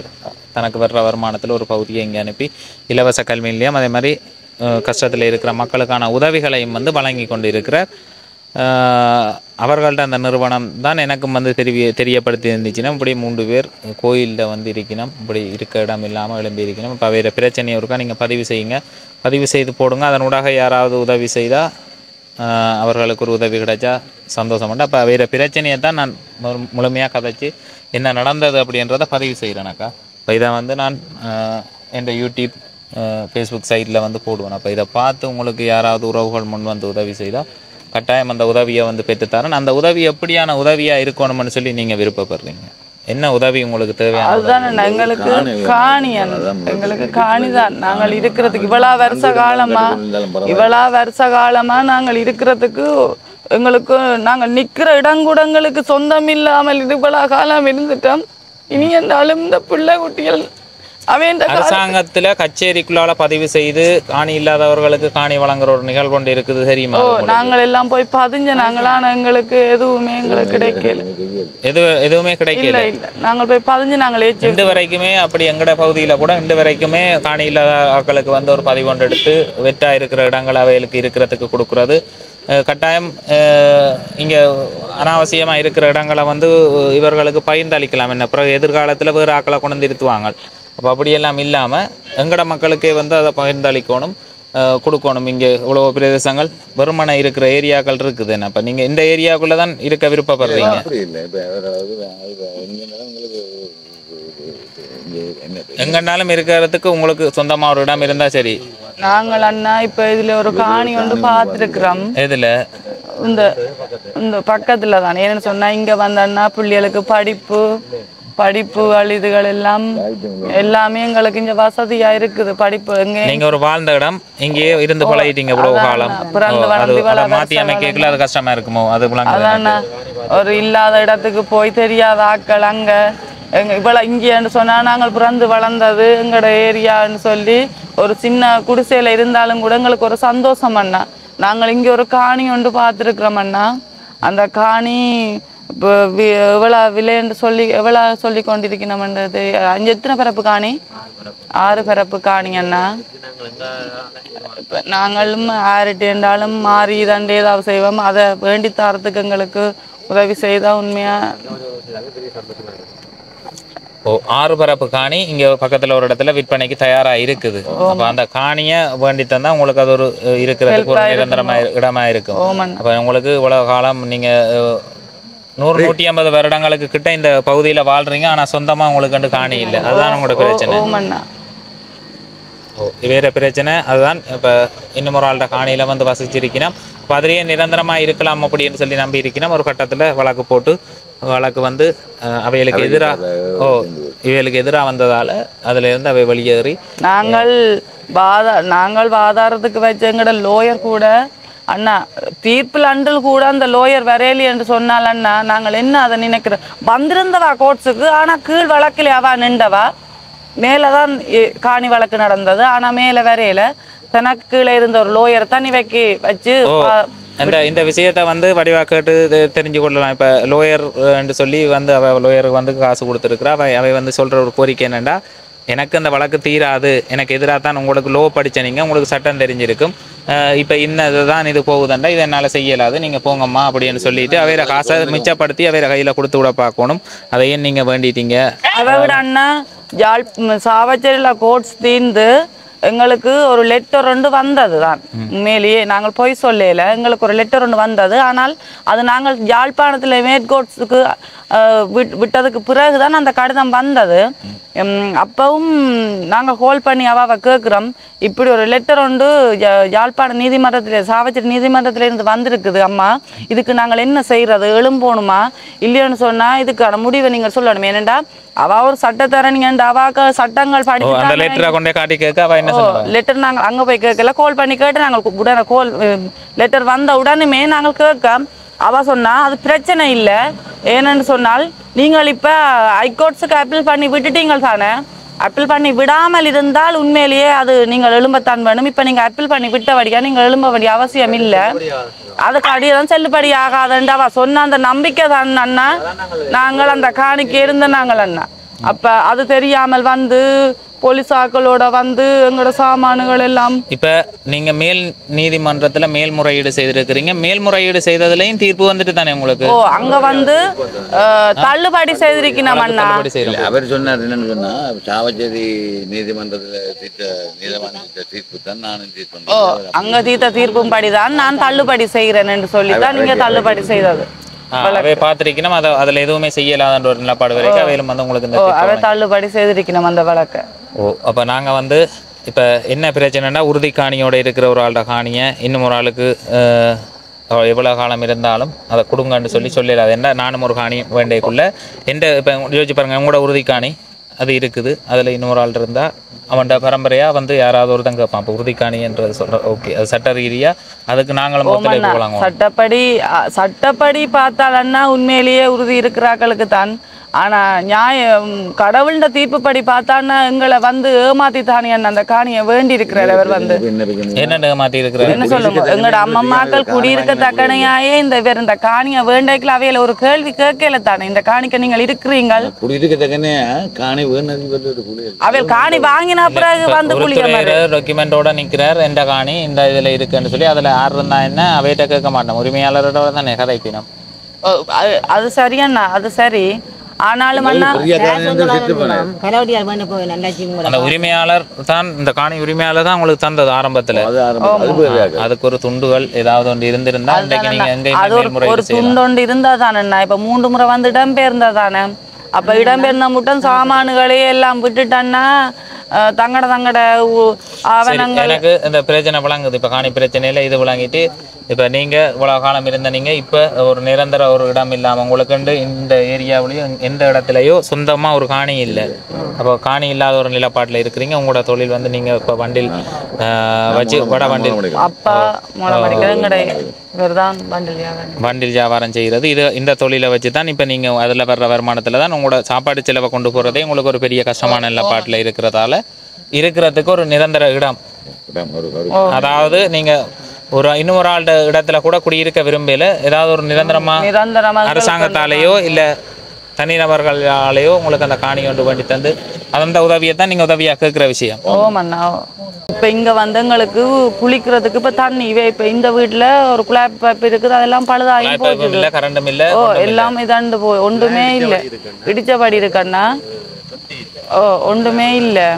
தனக்கு வர்ற வருமானத்தில் ஒரு பகுதியை இங்கே அனுப்பி இலவச கல்வி நிலையம் அதே மாதிரி கஷ்டத்தில் இருக்கிற மக்களுக்கான உதவிகளையும் வந்து வழங்கி கொண்டு இருக்கிறார் அவர்கள்ட்ட அந்த நிறுவனம் தான் எனக்கும் வந்து தெரிய தெரியப்படுத்தி இருந்துச்சுன்னா இப்படி மூன்று பேர் கோயிலில் வந்து இருக்கணும் இப்படி இருக்க இடம் இல்லாமல் எழும்பி இருக்கணும். இப்போ வேறு பிரச்சனையும் இருக்கா நீங்கள் பதிவு செய்யுங்க. பதிவு செய்து போடுங்க. அதனூடாக யாராவது உதவி செய்தால் அவர்களுக்கு ஒரு உதவி கிடைச்சா சந்தோஷம் அப்போ வேறு பிரச்சனையை தான் நான் முழுமையாக கதைச்சி என்ன நடந்தது அப்படின்றத பதிவு செய்கிறேனாக்கா இப்போ இதை வந்து நான் என் யூடியூப் ஃபேஸ்புக் சைட்டில் வந்து போடுவேன். அப்போ இதை பார்த்து உங்களுக்கு யாராவது உறவுகள் முன் வந்து உதவி செய்தால் கட்டாயம் அந்த உதவியை வந்து பெற்றுத்தரேன் அந்த உதவி எப்படியான உதவியாக இருக்கணும்னு சொல்லி நீங்கள் விருப்பப்படுறீங்க? என்ன உதவி உங்களுக்கு தேவையான அதுதான் எங்களுக்கு காணி எங்களுக்கு காணி தான். நாங்கள் இருக்கிறதுக்கு இவ்வளோ வருஷ காலமா இவ்வளோ வருஷ காலமா நாங்கள் இருக்கிறதுக்கு எங்களுக்கு நாங்கள் நிக்கிற இடங்குடங்களுக்கு சொந்தம் இல்லாமல் இவ்வளோ காலம் இருந்துட்டோம். இனி என்றாலும் இந்த பிள்ளை குட்டிகள் அரசாங்கத்துல கச்சேரிக்குள்ளால பதிவு செய்து காணி இல்லாதவர்களுக்கு காணி வழங்குற ஒரு நிகழ்வு ஒன்று இருக்குது தெரியுமா? நாங்கள் எல்லாம் போய் பதிஞ்ச நாங்களான எங்களுக்கு எதுவுமே எங்களுக்கு கிடைக்கல. எது எதுவுமே கிடைக்கல? இல்ல இல்ல. நாங்கள் போய் பதிஞ்சு நாங்கள் இன்று வரைக்குமே அப்படி எங்கட பகுதியில கூட இன்று வரைக்குமே காணி இல்லாத ஆட்களுக்கு வந்து ஒரு பதிவு ஒன்று எடுத்து வெற்றா இருக்கிற இடங்கள் அவைகளுக்கு இருக்கிறதுக்கு கொடுக்கறது. கட்டாயம் இங்க அனாவசியமா இருக்கிற இடங்களை வந்து இவர்களுக்கு பகிர்ந்தளிக்கலாம். என்ன பிறகு எதிர்காலத்துல வேறு ஆக்களை கொண்டு வந்து இருத்துவாங்க. அப்போ அப்படியெல்லாம் இல்லாம எங்கட மக்களுக்கே வந்து அதை பகிர்ந்தளிக்கணும் அஹ் கொடுக்கணும். இங்கே இவ்வளவு பிரதேசங்கள் வெறுமனை இருக்கிற ஏரியாக்கள் இருக்குது. என்ன அப்போ நீங்க இந்த ஏரியாக்குள்ள தான் இருக்க விருப்பப்படுறீங்க? இப்போ எங்கன்னாலும் இருக்கிறதுக்கு உங்களுக்கு சொந்தமா ஒரு இடம் இருந்தா சரி. நாங்கள் அண்ணா இப்ப இதுல ஒரு காணி ஒன்று பார்த்துருக்குறோம். எதுல? இந்த இந்த பக்கத்துல தான். ஏன்னு சொன்னா இங்க வந்தோன்னா பிள்ளைகளுக்கு படிப்பு படிப்பு இதுகள் எல்லாம் எல்லாமே எங்களுக்கு இங்க வசதியா இருக்குது. படிப்பு எங்க? நீங்க ஒரு வாழ்ந்த இடம் இங்கேயே இருந்து பழகிட்டீங்க இவ்வளவு காலம். மாத்தி அமைக்கல அது கஷ்டமா இருக்குமோ? அது ஒரு இல்லாத இடத்துக்கு போய் தெரியாத ஆட்கள் அங்க. எங்க இவ்வளவு இங்கேன்னு சொன்னா நாங்கள் பிறந்து வளர்ந்தது எங்களோட ஏரியான்னு சொல்லி ஒரு சின்ன குடிசையில இருந்தாலும் கூட எங்களுக்கு ஒரு சந்தோஷம் அண்ணா. நாங்கள் இங்க ஒரு காணி ஒன்று பார்த்துருக்குறோம் அண்ணா. அந்த காணி இப்போ எவ்வளோ விலைன்னு சொல்லி எவ்வளோ சொல்லி கொண்டிருக்கணும்ன்றது அஞ்சு எத்தனை பிறப்பு காணி? ஆறு பிறப்பு காணி அண்ணா. இப்போ நாங்களும் ஆறுட்டு என்றாலும் மாறி தண்டு ஏதாவது செய்வோம். அதை வேண்டி தரத்துக்கு எங்களுக்கு உதவி செய்தால் உண்மையாக ஓ ஆறு பரப்பு காணி இங்க பக்கத்துல ஒரு இடத்துல விற்பனைக்கு தயாரா இருக்குது. அப்ப அந்த காணிய வேண்டி தந்தா உங்களுக்கு அது ஒரு இருக்கிறதுக்கு ஒரு நிரந்தரமா இடமா இருக்கும். அப்ப உங்களுக்கு இவ்வளவு காலம் நீங்க நூறு நூற்றி ஐம்பது வருடங்களுக்கு கிட்ட இந்த பகுதியில வாழ்றீங்க. ஆனா சொந்தமா உங்களுக்கு வந்து காணி இல்லை. அதுதான் உங்களோட பிரச்சனை. ஓ வேற பிரச்சனை. அதுதான் இப்போ இன்னும் ஒரு ஆள்கிட்ட காணியில வந்து வசிச்சிருக்கிறோம். அப்போ அதிலேயே நிரந்தரமா இருக்கலாம் அப்படின்னு சொல்லி நம்பி இருக்கிறோம். ஒரு கட்டத்துல வழக்கு போட்டு வழக்கு வந்து அஹ், அவைகளுக்கு எதிரா ஓ இவைகளுக்கு எதிரா வந்ததால அதுல இருந்து அவை வெளியேறி நாங்கள் வாதா நாங்கள் வாதாரத்துக்கு வச்ச லோயர் கூட அண்ணா தீர்ப்பில் அண்டில் கூட அந்த லோயர் வரையலி என்று சொன்னால் அண்ணா நாங்கள் என்ன அதை நினைக்கிறோம்? வந்திருந்தவா கோர்ட்ஸுக்கு ஆனா கீழ் வழக்கில் அவா நின்றவா? மேலே தான் காணி வழக்கு நடந்தது ஆனா மேலே வரையில தனக்கு கீழே இருந்த ஒரு லோயர் தான் இவைக்கு வச்சு இந்த இந்த விஷயத்தை வந்து வடிவா கேட்டு தெரிஞ்சு கொள்ளலாம். இப்போ லோயர் என்று சொல்லி வந்து அவ லோயருக்கு வந்து காசு கொடுத்துருக்குறா. அவை அவை வந்து சொல்ற ஒரு கோரிக்கை என்னன்னா எனக்கு அந்த வழக்கு தீராது எனக்கு எதிராக தான் உங்களுக்கு லோ படிச்ச நீங்கள் உங்களுக்கு சட்டம் தெரிஞ்சிருக்கும். இப்போ இன்னது தான் இதுதான் இது போகுதுண்டா இதை என்னால் செய்யலாது நீங்க போங்கம்மா அப்படின்னு சொல்லிட்டு அவையில காசை மிச்சப்படுத்தி அவையில கையில் கொடுத்து விட பார்க்கணும். அதையும் நீங்கள் வேண்டிட்டீங்க? அதை விட அண்ணா ஜால் சாவச்சேரியில் கோட்ஸ் தீர்ந்து எங்களுக்கு ஒரு லெட்டர் ஒன்று வந்தது தான் உண்மையிலேயே நாங்கள் போய் சொல்லல. எங்களுக்கு ஒரு லெட்டர் ஒன்று வந்தது. ஆனால் அது நாங்கள் யாழ்ப்பாணத்தில் மேற்கோட்ஸுக்கு விட்டதுக்கு பிறகு தான் அந்த கடிதம் வந்தது. அப்பவும் நாங்கள் ஹோல் பண்ணி அவாவை கேட்குறோம். இப்படி ஒரு லெட்டர் ஒன்று யாழ்ப்பாண நீதிமன்றத்தில் சாவச்சேரி நீதிமன்றத்துல இருந்து வந்திருக்குது அம்மா. இதுக்கு நாங்கள் என்ன செய்யறது எழும்போணுமா இல்லைன்னு சொன்னா இதுக்கான முடிவை நீங்கள் சொல்லணும். ஏனெண்டா அவ ஒரு சட்டத்தரணிங்கண்டு அவாக்கு சட்டங்கள் படிச்சு லெட்டரை கொண்டே காட்டி கேட்க அவ என்ன லெட்டர் நாங்கள் அங்கே போய் கேட்கல கால் பண்ணி கேட்டு நாங்கள் கு- உடனே கால் லெட்டர் வந்த உடனே நாங்கள் கேட்க அவ சொன்னா அது பிரச்சனை இல்லை ஏனென்று சொன்னால் நீங்கள் இப்போ ஹைகோர்ட்ஸுக்கு அப்பீல் பண்ணி விட்டுட்டீங்க தானே அப்பீல் பண்ணி விடாமல் இருந்தால் உண்மையிலேயே அது நீங்கள் எழும்பத்தான் வேணும். இப்போ நீங்கள் அப்பீல் பண்ணி விட்டபடியா நீங்கள் எழும்ப வேண்டிய அவசியம் இல்லை. அதுக்கு அடியதான் செல்லுபடி ஆகாதுன்ட்டு அவ சொன்ன அந்த நம்பிக்கை தான் அண்ணா. நாங்கள் அந்த காணிக்கு இருந்த நாங்கள் அண்ணா. அப்ப அது தெரியாமல் வந்து போலீஸாக்களோட வந்து எங்களோட சாமான்கள் எல்லாம் இப்ப நீங்க மேல் நீதிமன்றத்துல மேல்முறையீடு செய்திருக்கிறீங்க. மேல்முறையீடு செய்ததுலயும் தீர்ப்பு வந்துட்டு தானே உங்களுக்கு? ஓ அங்க வந்து தள்ளுபடி செய்திருக்கணும் அண்ணா. தள்ளுபடி செய்யறோம் இல்ல, அவர் சொன்னார் என்னன்னு சொன்னா சாவச்சேரி நீதிமன்றத்துல தீர்த்த நீதிமன்ற தீர்ப்பு தான் நானும் தீர்ப்பு ஓ அங்க தீர்த்த தீர்ப்பும் படிதான் நான் தள்ளுபடி செய்கிறேன் என்று சொல்லித்தான் நீங்க தள்ளுபடி செய்தது. அவை பார்த்திருக்கணும். அதை அதுல எதுவுமே செய்யலாதன்ற ஒரு நிலப்பாடு வரைக்கும் அவையிலும் வந்து உங்களுக்கு இந்த அவ தள்ளுபடி செய்திருக்கணும் அந்த வழக்கை. ஓ அப்போ நாங்கள் வந்து இப்போ என்ன பிரச்சனைனா உறுதி காணியோட இருக்கிற ஒரு ஆள்கிட்ட காணியை இன்னும் ஒரு ஆளுக்கு எவ்வளோ காலம் இருந்தாலும் அதை கொடுங்கன்னு சொல்லி சொல்லிடாது என்ன? நானும் ஒரு காணி வேண்டியக்குள்ள. எந்த இப்போ யோசிச்சு பாருங்க உங்களோட உறுதி காணி. அது இருக்குது. அதில் இன்னொரு ஆள் இருந்தால் அவன்கிட்ட பரம்பரையாக வந்து யாராவது ஒருத்தன் கேட்பான் இப்போ உறுதி காணின்றது சொல்கிற ஓகே. அது சட்ட ரீதியாக அதுக்கு நாங்களும் ஒத்துழைப்பு வழங்குவோம். சட்டப்படி சட்டப்படி பார்த்தால் அண்ணா உண்மையிலேயே உறுதி இருக்கிறாக்களுக்கு தான் ஆனா நியாயம் கடவுள்ட தீர்ப்புப்படி பார்த்தான்னா எங்களை வந்து ஏமாத்தி தானே அந்த காணியை வேண்டி இருக்கிறார் அவர் வந்து. என்ன பிரச்சனை என்ன மாற்றி இருக்கிற என்ன சொல்லுங்க எங்களோட அம்மம்மாக்கள் குடியிருக்க தக்கனையாயே இந்த வேற இந்த காணியை வேண்டைக்குள்ள அவையில ஒரு கேள்வி கேட்கல தானே. இந்த காணிக்க நீங்கள் இருக்கிறீங்கள். குடியிருக்கத்தக்கனே காணி வேணும் ஒரு குடி அவையில் காணி வாங்கின பிறகு வந்து குளிய மாதிரி டாக்குமெண்டோட நிக்கிறார் எந்த காணி இந்த இதுல இருக்குன்னு சொல்லி அதுல யார் இருந்தா என்ன? அவையிட்ட கேட்க மாட்டோம். உரிமையாளரோட தானே கதைப்பினோம் அது சரியண்ணா அது சரி. ஆனாலும் உரிமையாளர் தான் இந்த காணி உரிமையாளர் தான் உங்களுக்கு தந்தது ஆரம்பத்துல. அதுக்கு ஒரு துண்டுகள் ஏதாவது ஒன்று இருந்திருந்தா இன்றைக்கு நீங்க எங்கேயுமே ஒரு செய்யலாம். துண்டொண்டு இருந்தா தானேண்ணா இப்ப மூன்று முறை வந்து இடம்பெயர்ந்தா தானே அப்ப இடம்பெயர்ந்த முட்டம் சாமானுகளே எல்லாம் விட்டுட்டன்னா தங்கட தங்கட ஆவணங்கள். எனக்கு இந்த பிரச்சனை விளங்குது. இப்ப காணி பிரச்சனையில இது விளங்கிட்டு இப்ப நீங்க இவ்வளவு காலம் இருந்த நீங்க இப்ப ஒரு நிரந்தர ஒரு இடம் இல்லாம உங்களுக்குண்டு இந்த ஏரியாவிலயும் எந்த இடத்துலயோ சொந்தமா ஒரு காணி இல்லை. அப்போ காணி இல்லாத ஒரு நிலப்பாட்டுல இருக்கிறீங்க. உங்களோட தொழில் வந்து நீங்க இப்ப வண்டில் வச்சு வட வண்டில். அப்பா வண்டில் வியாபாரம் செய்கிறது இது இந்த தொழிலை வச்சு தான் இப்போ நீங்கள் அதில் வர்ற வருமானத்தில் தான் உங்களோட சாப்பாடு செலவை கொண்டு போகிறதே உங்களுக்கு ஒரு பெரிய கஷ்டமான நிலப்பாட்டில் இருக்கிறதால இருக்கிறதுக்கு ஒரு நிரந்தர இடம். அதாவது நீங்கள் ஒரு இன்னொரு ஆள்ட இடத்துல கூட குடியிருக்க விரும்பல. ஏதாவது ஒரு நிரந்தரமா நிரந்தரமா அரசாங்கத்தாலேயோ இல்ல தனிநபர்களாலேயோ உங்களுக்கு அந்த காணி ஒன்று வேண்டி தந்து அந்த உதவியை தான் நீங்க உதவியா கேட்குற விஷயம். ஓமண்ணா இப்போ இங்க வந்து எங்களுக்கு குளிக்கிறதுக்கு இப்போ தண்ணி இவே இப்போ இந்த வீட்ல ஒரு குழாய் பைப் இருக்குது அதெல்லாம் பழுதாகி இல்ல கரண்டும் இல்ல ஓ எல்லாம் இதாண்டு போ ஒன்றுமே இல்லை. இடிச்சபடி இருக்கண்ணா ஓ ஒன்றுமே இல்லை.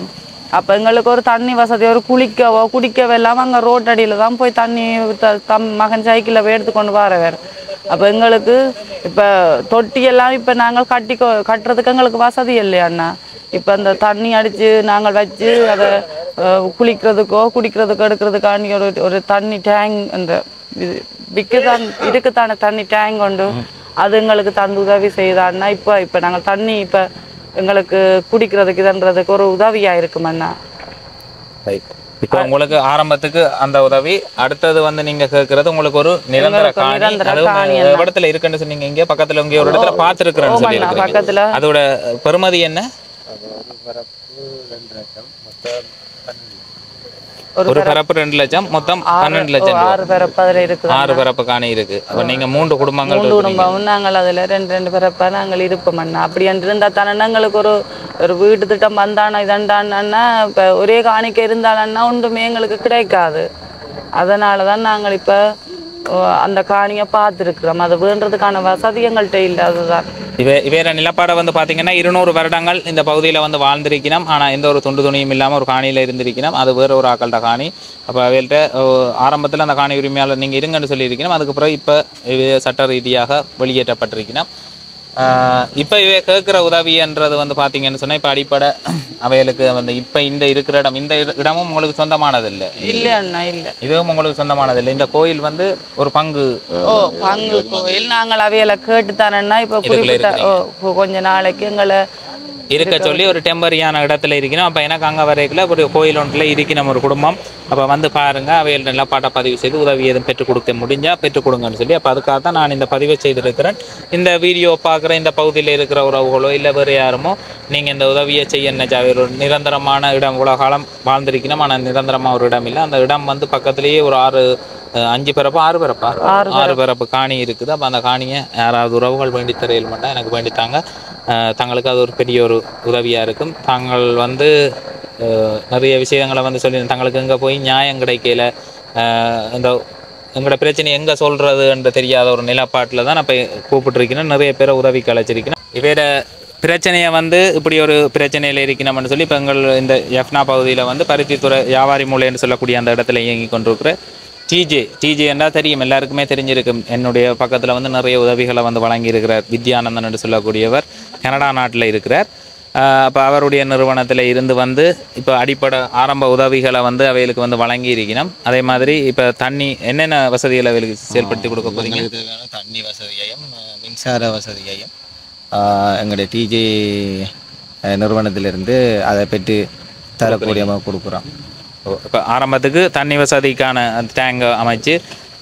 அப்போ எங்களுக்கு ஒரு தண்ணி வசதி ஒரு குளிக்கவோ குடிக்கவோ எல்லாம் அங்கே ரோட் அடியில் தான் போய் தண்ணி த- தம் மகன் சைக்கிளில் போய் எடுத்து கொண்டு வர வேறு. அப்போ எங்களுக்கு இப்போ தொட்டியெல்லாம் இப்போ நாங்கள் கட்டி கட்டுறதுக்கு எங்களுக்கு வசதி இல்லையா அண்ணா. இப்போ அந்த தண்ணி அடித்து நாங்கள் வச்சு அதை குளிக்கிறதுக்கோ குடிக்கிறதுக்கோ எடுக்கிறதுக்காண்டி ஒரு ஒரு தண்ணி டேங் அந்த இது விற்குதான் தண்ணி டேங்க் உண்டு அது எங்களுக்கு தந்து உதவி செய்தான்னா இப்போ இப்போ நாங்கள் தண்ணி இப்போ எங்களுக்கு குடிக்கிறதுக்கு இதுன்றதுக்கு ஒரு உதவியா இருக்குமண்ணா. ரைட் இப்போ உங்களுக்கு ஆரம்பத்துக்கு அந்த உதவி அடுத்தது வந்து நீங்க கேட்கறது உங்களுக்கு ஒரு நிரந்தர காணி. அதுவும் இடத்துல இருக்குன்னு சொன்னீங்க இங்க பக்கத்துல இங்க ஒரு இடத்துல பார்த்துருக்குறேன்னு சொல்லி அதோட பெறுமதி என்ன? ஒரு பரப்பு ரெண்டு லட்சம் மொத்தம் பன்னெண்டு லட்சம். ஆறு பிறப்பு அதில் இருக்குது? ஆறு பரப்பு காணி இருக்கு. அப்ப நீங்க மூன்று குடும்பங்கள் மூன்று. குடும்பமும் நாங்கள் அதில் ரெண்டு ரெண்டு பிறப்பா நாங்கள் இருப்போம் அண்ணா. அப்படி என்று இருந்தால் தானே எங்களுக்கு ஒரு ஒரு வீட்டு திட்டம் வந்தானா இதண்டானா இப்போ ஒரே காணிக்கை இருந்தாலன்னா ஒன்றுமே எங்களுக்கு கிடைக்காது. அதனால தான் நாங்கள் இப்போ அந்த காணியை பார்த்துருக்குறோம். அது வேண்டுறதுக்கான வசதி எங்கள்கிட்ட இல்லாததான் இவே இவேற நிலப்பாடை வந்து பார்த்தீங்கன்னா இருநூறு வருடங்கள் இந்த பகுதியில் வந்து வாழ்ந்திருக்கணும் ஆனால் எந்த ஒரு துண்டு துணியும் இல்லாமல் ஒரு காணியில் இருந்திருக்கணும் அது வேற ஒரு ஆக்கள்கிட்ட காணி. அப்போ அவைகள்ட்ட ஆரம்பத்தில் அந்த காணி உரிமையாளர் நீங்கள் இருங்கன்னு சொல்லியிருக்கணும் அதுக்கு பிறகு இப்ப சட்ட ரீதியாக வெளியேற்றப்பட்டிருக்கணும் இப்ப இவை கேட்கிற உதவின்றது வந்து பாத்தீங்கன்னு சொன்னா இப்ப அடிப்படை அவைகளுக்கு வந்து இப்ப இந்த இருக்கிற இடம் இந்த இட- இடமும் உங்களுக்கு சொந்தமானது இல்லை இல்லை அண்ணா இல்லை. இதுவும் உங்களுக்கு சொந்தமானது இல்லை இந்த கோயில் வந்து ஒரு பங்கு ஓ பங்கு கோயில். நாங்கள் அவையில கேட்டு தானேன்னா இப்போ குறிப்பிட்ட கொஞ்ச நாளைக்கு எங்களை இருக்க சொல்லி ஒரு டெம்பரியான இடத்துல இருக்கணும் அப்போ எனக்கு அங்கே வரைக்குள்ள ஒரு கோயில் ஒன்றில் இருக்கணும் ஒரு குடும்பம். அப்போ வந்து பாருங்க அவையில் நல்லா பாட்டை பதிவு செய்து உதவி எதுவும் பெற்றுக் கொடுக்க முடிஞ்சா பெற்றுக் கொடுங்கன்னு சொல்லி அப்போ அதுக்காக தான் நான் இந்த பதிவை செய்திருக்கிறேன். இந்த வீடியோ பார்க்குற இந்த பகுதியில் இருக்கிற உறவுகளோ இல்லை வேறு யாருமோ நீங்கள் இந்த உதவியை செய்ய நினைச்சாவே ஒரு நிரந்தரமான இடம் இவ்வளோ காலம் வாழ்ந்திருக்கணும் ஆனால் நிரந்தரமாக ஒரு இடம் இல்லை. அந்த இடம் வந்து பக்கத்துலேயே ஒரு ஆறு அஞ்சு பிறப்பா ஆறு பிறப்பா? ஆறு பிறப்பு. காணி இருக்குது. அப்போ அந்த காணியை யாராவது உறவுகள் வேண்டி தரையில் மட்டும் எனக்கு வேண்டித்தாங்க தங்களுக்கு அது ஒரு பெரிய ஒரு உதவியாக இருக்கும். தாங்கள் வந்து நிறைய விஷயங்களை வந்து சொல்லி தங்களுக்கு எங்கே போய் நியாயம் கிடைக்கல. இந்த எங்களோட பிரச்சனை எங்கே சொல்கிறதுன்ற தெரியாத ஒரு நிலப்பாட்டில் தான் நான் இப்போ கூப்பிட்டுருக்கேன். நிறைய பேரை உதவிக்கு அழைச்சிருக்கேன் இவையோட பிரச்சனையை வந்து இப்படி ஒரு பிரச்சனையில் இருக்கணும்னு சொல்லி இப்போ எங்கள் இந்த எஃப்னா பகுதியில் வந்து பருத்தித்துறை வியாபாரி மூலைன்னு சொல்லக்கூடிய அந்த இடத்துல இயங்கி கொண்டிருக்கிற டிஜே டிஜே என்றால் தெரியும். எல்லாருக்குமே தெரிஞ்சிருக்கும். என்னுடைய பக்கத்தில் வந்து நிறைய உதவிகளை வந்து வழங்கியிருக்கிறார் வித்யானந்தன் என்று சொல்லக்கூடியவர் கனடா நாட்டில் இருக்கிறார். அப்போ அவருடைய நிறுவனத்தில் இருந்து வந்து இப்போ அடிப்படை ஆரம்ப உதவிகளை வந்து அவைகளுக்கு வந்து வழங்கி இருக்கணும் அதே மாதிரி இப்போ தண்ணி என்னென்ன வசதிகளை அவைகளுக்கு செயல்படுத்தி கொடுக்க தேவையான தண்ணி வசதியையும் மின்சார வசதியையும் எங்களுடைய டிஜே நிறுவனத்திலிருந்து அதை பெற்று தரக்கூடிய மாதிரி கொடுக்குறோம். இப்போ ஆரம்பத்துக்கு தண்ணி வசதிக்கான டேங்கை அமைச்சு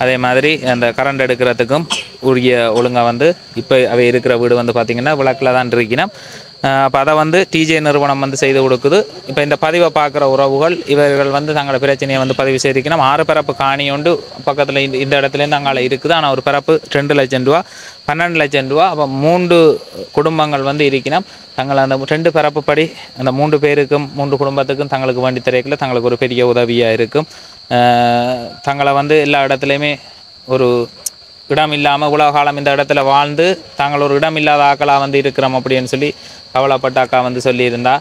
அதே மாதிரி அந்த கரண்ட் எடுக்கிறதுக்கும் உரிய ஒழுங்காக வந்து இப்போ அவை இருக்கிற வீடு வந்து பார்த்திங்கன்னா விளக்கில் தான் இருக்கணும். அப்போ அதை வந்து டிஜே நிறுவனம் வந்து செய்து கொடுக்குது. இப்போ இந்த பதிவை பார்க்குற உறவுகள் இவர்கள் வந்து தங்களோட பிரச்சனையை வந்து பதிவு செய்திருக்கணும் ஆறு பரப்பு காணி உண்டு. பக்கத்தில் இந்த இந்த இடத்துலேருந்து அங்கால இருக்குது. ஆனால் ஒரு பிறப்பு ரெண்டு லட்சம் ரூபா பன்னெண்டு லட்சம் ரூபா. அப்போ மூன்று குடும்பங்கள் வந்து இருக்கணும். தங்கள் அந்த ரெண்டு பிறப்புப்படி படி அந்த மூன்று பேருக்கும் மூன்று குடும்பத்துக்கும் தங்களுக்கு வண்டி திரைக்கில் தங்களுக்கு ஒரு பெரிய உதவியாக இருக்கும். தங்களை வந்து எல்லா இடத்துலையுமே ஒரு இடம் இல்லாமல் உலக காலம் இந்த இடத்துல வாழ்ந்து தாங்கள் ஒரு இடம் இல்லாத ஆக்களாக வந்து இருக்கிறோம் அப்படின்னு சொல்லி கவலைப்பட்ட அக்கா வந்து சொல்லியிருந்தா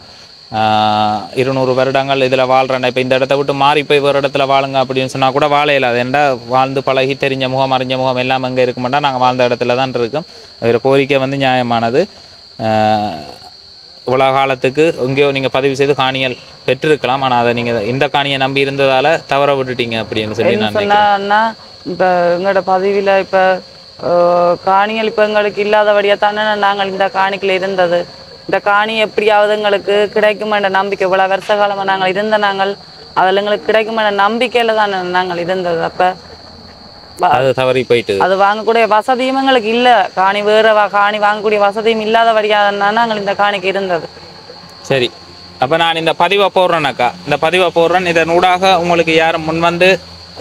இருநூறு வருடங்கள் இதில் வாழ்கிறேன் இப்போ இந்த இடத்த விட்டு மாறி போய் வேறு இடத்துல வாழுங்க அப்படின்னு சொன்னால் கூட வாழ இயலாது. ஏன்டா வாழ்ந்து பழகி தெரிஞ்ச முகம் அறிஞ்ச முகம் எல்லாம் எங்கே இருக்க மாட்டா நாங்கள் வாழ்ந்த இடத்துல தான் இருக்கோம். அதில் கோரிக்கை வந்து நியாயமானது. இவ்வளோ காலத்துக்கு எங்கேயோ நீங்கள் பதிவு செய்து காணிகள் பெற்றிருக்கலாம் ஆனால் அதை நீங்கள் இந்த காணியை நம்பி இருந்ததால் தவற விட்டுட்டீங்க அப்படின்னு சொல்லி நான் சொன்னா இப்போ எங்களோட பதிவில் இப்போ காணிகள் இப்போ எங்களுக்கு இல்லாதபடியாக தானே நாங்கள் இந்த காணிக்கில் இருந்தது. இந்த காணி எப்படியாவது எங்களுக்கு கிடைக்குமென்ற நம்பிக்கை. இவ்வளோ வருஷ காலமாக நாங்கள் இருந்த நாங்கள் அதில் எங்களுக்கு கிடைக்குமென்ற நம்பிக்கையில் தானே நாங்கள் இருந்தது. அப்போ அது தவறி போயிட்டு அது வாங்கக்கூடிய வசதியும் எங்களுக்கு இல்லை. காணி வேற காணி வாங்கக்கூடிய வசதியும் இல்லாதபடியாக நாங்கள் இந்த காணிக்கு இருந்தது. சரி. அப்போ நான் இந்த பதிவை போடுறேனாக்கா. இந்த பதிவை போடுறேன். இதன் ஊடாக உங்களுக்கு யாரும் முன்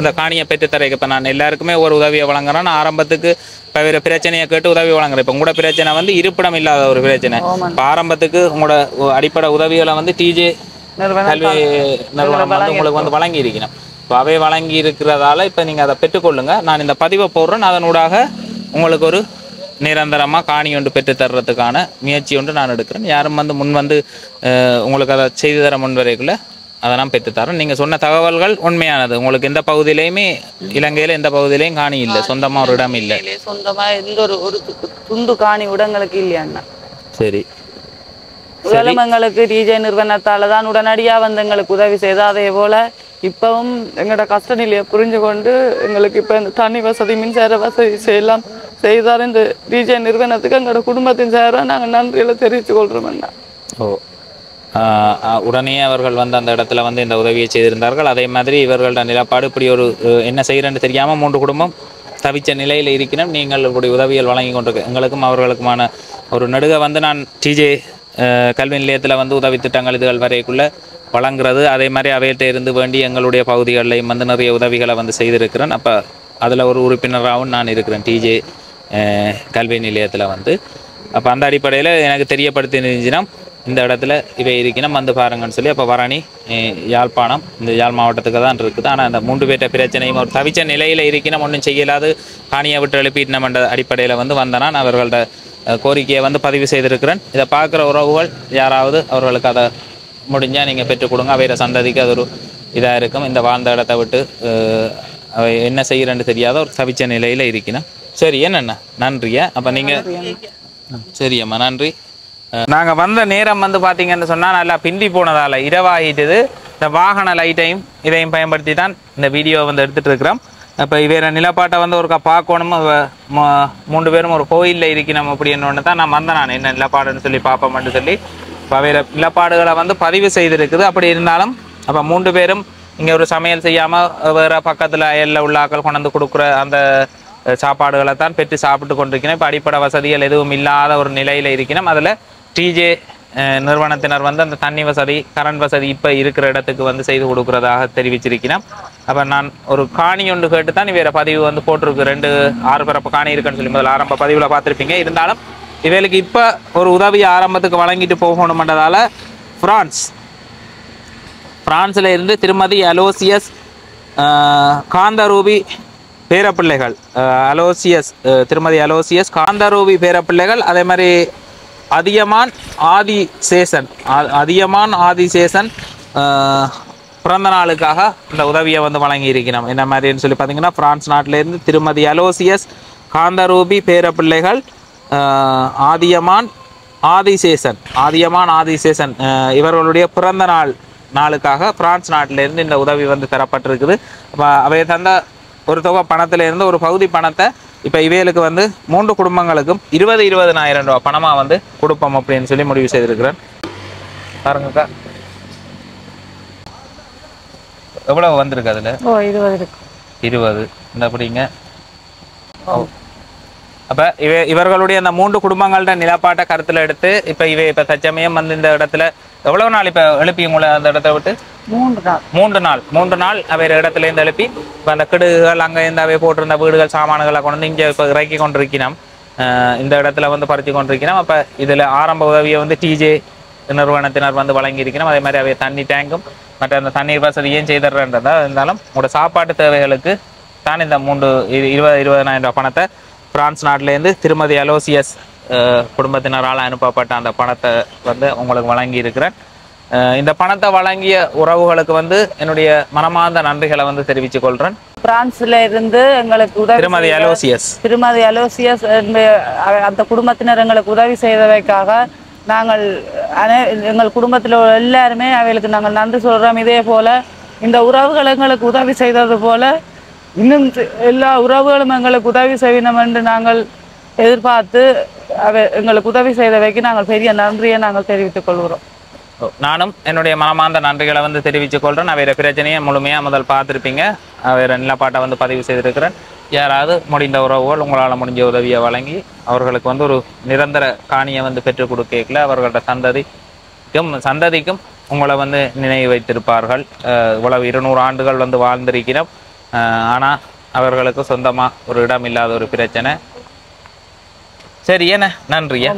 இந்த காணியை பெற்றுத்தரேன் இப்போ நான் எல்லாருக்குமே ஒரு உதவியை வழங்குறேன். நான் ஆரம்பத்துக்கு பல்வேறு பிரச்சனையை கேட்டு உதவி வழங்குறேன். இப்போ உங்களோட பிரச்சனை வந்து இருப்பிடம் இல்லாத ஒரு பிரச்சனை. இப்போ ஆரம்பத்துக்கு உங்களோட அடிப்படை உதவிகளை வந்து டிஜே கல்வி நிறுவனம் வந்து உங்களுக்கு வந்து வழங்கி இருக்கணும் இப்போ அவை வழங்கி இருக்கிறதால இப்போ நீங்கள் அதை பெற்றுக்கொள்ளுங்க. நான் இந்த பதிவை போடுறேன். அதனூடாக உங்களுக்கு ஒரு நிரந்தரமாக காணி ஒன்று பெற்று தர்றதுக்கான முயற்சி ஒன்று நான் எடுக்கிறேன். யாரும் வந்து முன் வந்து உங்களுக்கு அதை செய்து தர முன்வரைக்குள்ள நான் பெற்றுத்தரேன். நீங்கள் சொன்ன தகவல்கள் உண்மையானது. உங்களுக்கு எந்த பகுதியிலையுமே இலங்கையில் எந்த பகுதியிலையும் காணி இல்லை. சொந்தமாக ஒரு இடம் இல்லை. உண்மையிலே சொந்தமா எந்த ஒரு ஒரு துண்டு காணி உடங்களுக்கு இல்லையாண்ணா சரி. முதலும் எங்களுக்கு டிஜே நிறுவனத்தால தான் உடனடியா வந்து எங்களுக்கு உதவி செய்து அதே போல இப்பவும் எங்களோட கஷ்ட நிலையை புரிஞ்சு கொண்டு எங்களுக்கு இப்ப இந்த தண்ணி வசதி மின்சார வசதி செய்யலாம் செய்தார். இந்த டிஜே நிறுவனத்துக்கு எங்களோட குடும்பத்தின் சார்பாக நாங்கள் நன்றிகளை தெரிவித்து கொள்றோம் அண்ணா. ஓ. உடனே அவர்கள் வந்து அந்த இடத்துல வந்து இந்த உதவியை செய்திருந்தார்கள். அதே மாதிரி இவர்களோட நிலப்பாடு இப்படி ஒரு என்ன செய்கிறேன்னு தெரியாமல் மூன்று குடும்பம் தவிச்ச நிலையில் இருக்கணும் நீங்கள் இப்படி உதவிகள் வழங்கி கொண்டிருக்க எங்களுக்கும் அவர்களுக்குமான ஒரு நடுக வந்து நான் டிஜே கல்வி நிலையத்தில் வந்து உதவி திட்டங்கள் இதுகள் வரைக்குள்ள வழங்குறது. அதே மாதிரி அவையிட்ட இருந்து வேண்டி எங்களுடைய பகுதிகளிலையும் வந்து நிறைய உதவிகளை வந்து செய்திருக்கிறேன். அப்போ அதில் ஒரு உறுப்பினராகவும் நான் இருக்கிறேன் டிஜே கல்வி நிலையத்தில் வந்து. அப்போ அந்த அடிப்படையில் எனக்கு தெரியப்படுத்தி இருந்துச்சுன்னா இந்த இடத்துல இவை இருக்கணும் வந்து பாருங்கன்னு சொல்லி அப்போ வரணி யாழ்ப்பாணம் இந்த யாழ் மாவட்டத்துக்கு தான் இருக்குது. ஆனால் அந்த மூன்று பேர்ட்ட பிரச்சனையும் ஒரு தவிச்ச நிலையில் இருக்கணும் ஒன்றும் செய்யலாது. காணியை விட்டு எழுப்பிட்டோம் என்ற அடிப்படையில் வந்து வந்தனா நான் அவர்களோட கோரிக்கையை வந்து பதிவு செய்திருக்கிறேன். இதை பார்க்குற உறவுகள் யாராவது அவர்களுக்கு அதை முடிஞ்சால் நீங்கள் பெற்றுக் கொடுங்க. அவையிற சந்ததிக்கு அது ஒரு இதாக இருக்கும். இந்த வாழ்ந்த இடத்த விட்டு அவை என்ன செய்கிறேன்னு தெரியாத ஒரு தவிச்ச நிலையில் இருக்கணும் சரி என்னண்ணா? நன்றியா? அப்போ நீங்கள் சரியம்மா நன்றி. நாங்கள் வந்த நேரம் வந்து பார்த்தீங்கன்னு சொன்னால் நல்லா பிந்தி போனதால் இரவாகிட்டது இந்த வாகன லைட்டையும் இதையும் பயன்படுத்தி தான் இந்த வீடியோவை வந்து எடுத்துகிட்டு இருக்கிறோம். இப்போ வேறு நிலப்பாட்டை வந்து ஒருக்கா பார்க்கணும். மூன்று பேரும் ஒரு கோயிலில் இருக்கணும் அப்படின்னு ஒன்று தான் நான் வந்தேன். நான் என்ன நிலப்பாடுன்னு சொல்லி பார்ப்போம்னு சொல்லி. இப்போ வேறு நிலப்பாடுகளை வந்து பதிவு செய்திருக்குது. அப்படி இருந்தாலும் அப்போ மூன்று பேரும் இங்கே ஒரு சமையல் செய்யாமல் வேறு பக்கத்தில் எல்ல உள்ள ஆக்கள் கொண்டு கொடுக்குற அந்த சாப்பாடுகளை தான் பெற்று சாப்பிட்டு கொண்டிருக்கணும் இப்போ அடிப்படை வசதிகள் எதுவும் இல்லாத ஒரு நிலையில் இருக்கணும். அதில் டிஜே நிறுவனத்தினர் வந்து அந்த தண்ணி வசதி கரண்ட் வசதி இப்போ இருக்கிற இடத்துக்கு வந்து செய்து கொடுக்குறதாக தெரிவிச்சிருக்கிறேன். அப்போ நான் ஒரு காணி ஒன்று கேட்டு தான் வேறு பதிவு வந்து போட்டிருக்கு. ரெண்டு ஆறு பரப்பு காணி இருக்குன்னு சொல்லி முதல்ல ஆரம்ப பதிவில் பார்த்துருப்பீங்க. இருந்தாலும் இவளுக்கு இப்போ ஒரு உதவி ஆரம்பத்துக்கு வழங்கிட்டு போகணுமன்றதால ஃப்ரான்ஸ் ஃப்ரான்ஸில் இருந்து திருமதி அலோசியஸ் காந்தரூபி பேரப்பிள்ளைகள் அலோசியஸ் திருமதி அலோசியஸ் காந்தரூபி பேரப்பிள்ளைகள் அதே மாதிரி அதியமான் ஆதி சேசன் அதியமான் ஆதி சேசன் பிறந்த நாளுக்காக இந்த உதவியை வந்து வழங்கி இருக்கிறோம் என்ன மாதிரின்னு சொல்லி பார்த்தீங்கன்னா பிரான்ஸ் நாட்டிலேருந்து திருமதி அலோசியஸ் காந்தரூபி பேரப்பிள்ளைகள் ஆதியமான் ஆதிசேஷன். ஆதியமான் ஆதிசேசன் இவர்களுடைய பிறந்த நாள் நாளுக்காக பிரான்ஸ் நாட்டிலேருந்து இந்த உதவி வந்து தரப்பட்டிருக்குது அப்போ அவை தந்த ஒரு தொகை பணத்திலேருந்து ஒரு பகுதி பணத்தை இப்போ இவைகளுக்கு வந்து மூன்று குடும்பங்களுக்கும் இருபது இருபதனாயிரம் ரூபாய் பணமாக வந்து கொடுப்போம் அப்படின்னு சொல்லி முடிவு செய்திருக்கிறேன். பாருங்கக்கா எவ்வளவு வந்திருக்கு அதில்? ஓ இருபது இருக்கு. இருபது. இந்த அப்படிங்க அப்ப இவ இவர்களுடைய அந்த மூன்று குடும்பங்கள்ட நிலப்பாட்டை கருத்துல எடுத்து இப்ப இவ இப்ப தற்சமயம் வந்து இந்த இடத்துல எவ்வளவு நாள் இப்ப எழுப்பி உங்களை அந்த இடத்த விட்டு? மூன்று நாள். மூன்று நாள். மூன்று நாள் அவை இடத்துல இருந்து எழுப்பி இப்ப அந்த கிடுகுகள் அங்க இருந்து அவை போட்டிருந்த வீடுகள் சாமான்களை கொண்டு வந்து இங்க இப்ப இறக்கி கொண்டிருக்கிறோம். இந்த இடத்துல வந்து பறிச்சு கொண்டிருக்கிறோம். அப்ப இதுல ஆரம்ப உதவியை வந்து டிஜே நிறுவனத்தினர் வந்து வழங்கி இருக்கிறோம் அதே மாதிரி அவை தண்ணி டேங்கும் மற்ற அந்த தண்ணீர் வசதியும் செய்தர்றதா இருந்தாலும் உங்களோட சாப்பாட்டு தேவைகளுக்கு தான் இந்த மூன்று இரு- இருபது இருபதனாயிரம் ரூபாய் பணத்தை பிரான்ஸ் நாட்டிலேருந்து திருமதி அலோசியஸ் குடும்பத்தினரால் அனுப்பப்பட்ட அந்த பணத்தை வந்து உங்களுக்கு வழங்கி இருக்கிறேன் இந்த பணத்தை வழங்கிய உறவுகளுக்கு வந்து என்னுடைய மனமார்ந்த நன்றிகளை வந்து தெரிவித்துக் கொள்றேன். பிரான்ஸ்ல இருந்து எங்களுக்கு உதவி திருமதி அலோசியஸ். திருமதி அலோசியஸ் அந்த குடும்பத்தினர் எங்களுக்கு உதவி செய்தவைக்காக நாங்கள் அனை- எங்கள் குடும்பத்தில் எல்லாருமே அவைகளுக்கு நாங்கள் நன்றி சொல்றோம். இதே போல இந்த உறவுகள் எங்களுக்கு உதவி செய்தது போல இன்னும் எல்லா உறவுகளும் எங்களுக்கு உதவி செய்யணும் என்று நாங்கள் எதிர்பார்த்து அவை எங்களுக்கு உதவி செய்தவைக்கு நாங்கள் பெரிய நன்றியை நாங்கள் தெரிவித்துக் கொள்கிறோம். நானும் என்னுடைய மனமார்ந்த நன்றிகளை வந்து தெரிவித்துக் கொள்கிறேன் அவைய பிரச்சனையை முழுமையாக முதல் பார்த்துருப்பீங்க. அவைய நிலப்பாட்டை வந்து பதிவு செய்திருக்கிறேன். யாராவது முடிந்த உறவுகள் உங்களால் முடிஞ்ச உதவியை வழங்கி அவர்களுக்கு வந்து ஒரு நிரந்தர காணியை வந்து பெற்றுக் கொடுக்கல அவர்களோட சந்ததிக்கும் சந்ததிக்கும் உங்களை வந்து நினைவு வைத்திருப்பார்கள். இவ்வளவு இருநூறு ஆண்டுகள் வந்து வாழ்ந்திருக்கிறோம். ஆனால் அவர்களுக்கு சொந்தமாக ஒரு இடம் இல்லாத ஒரு பிரச்சனை. சரி என்ன நன்றியா.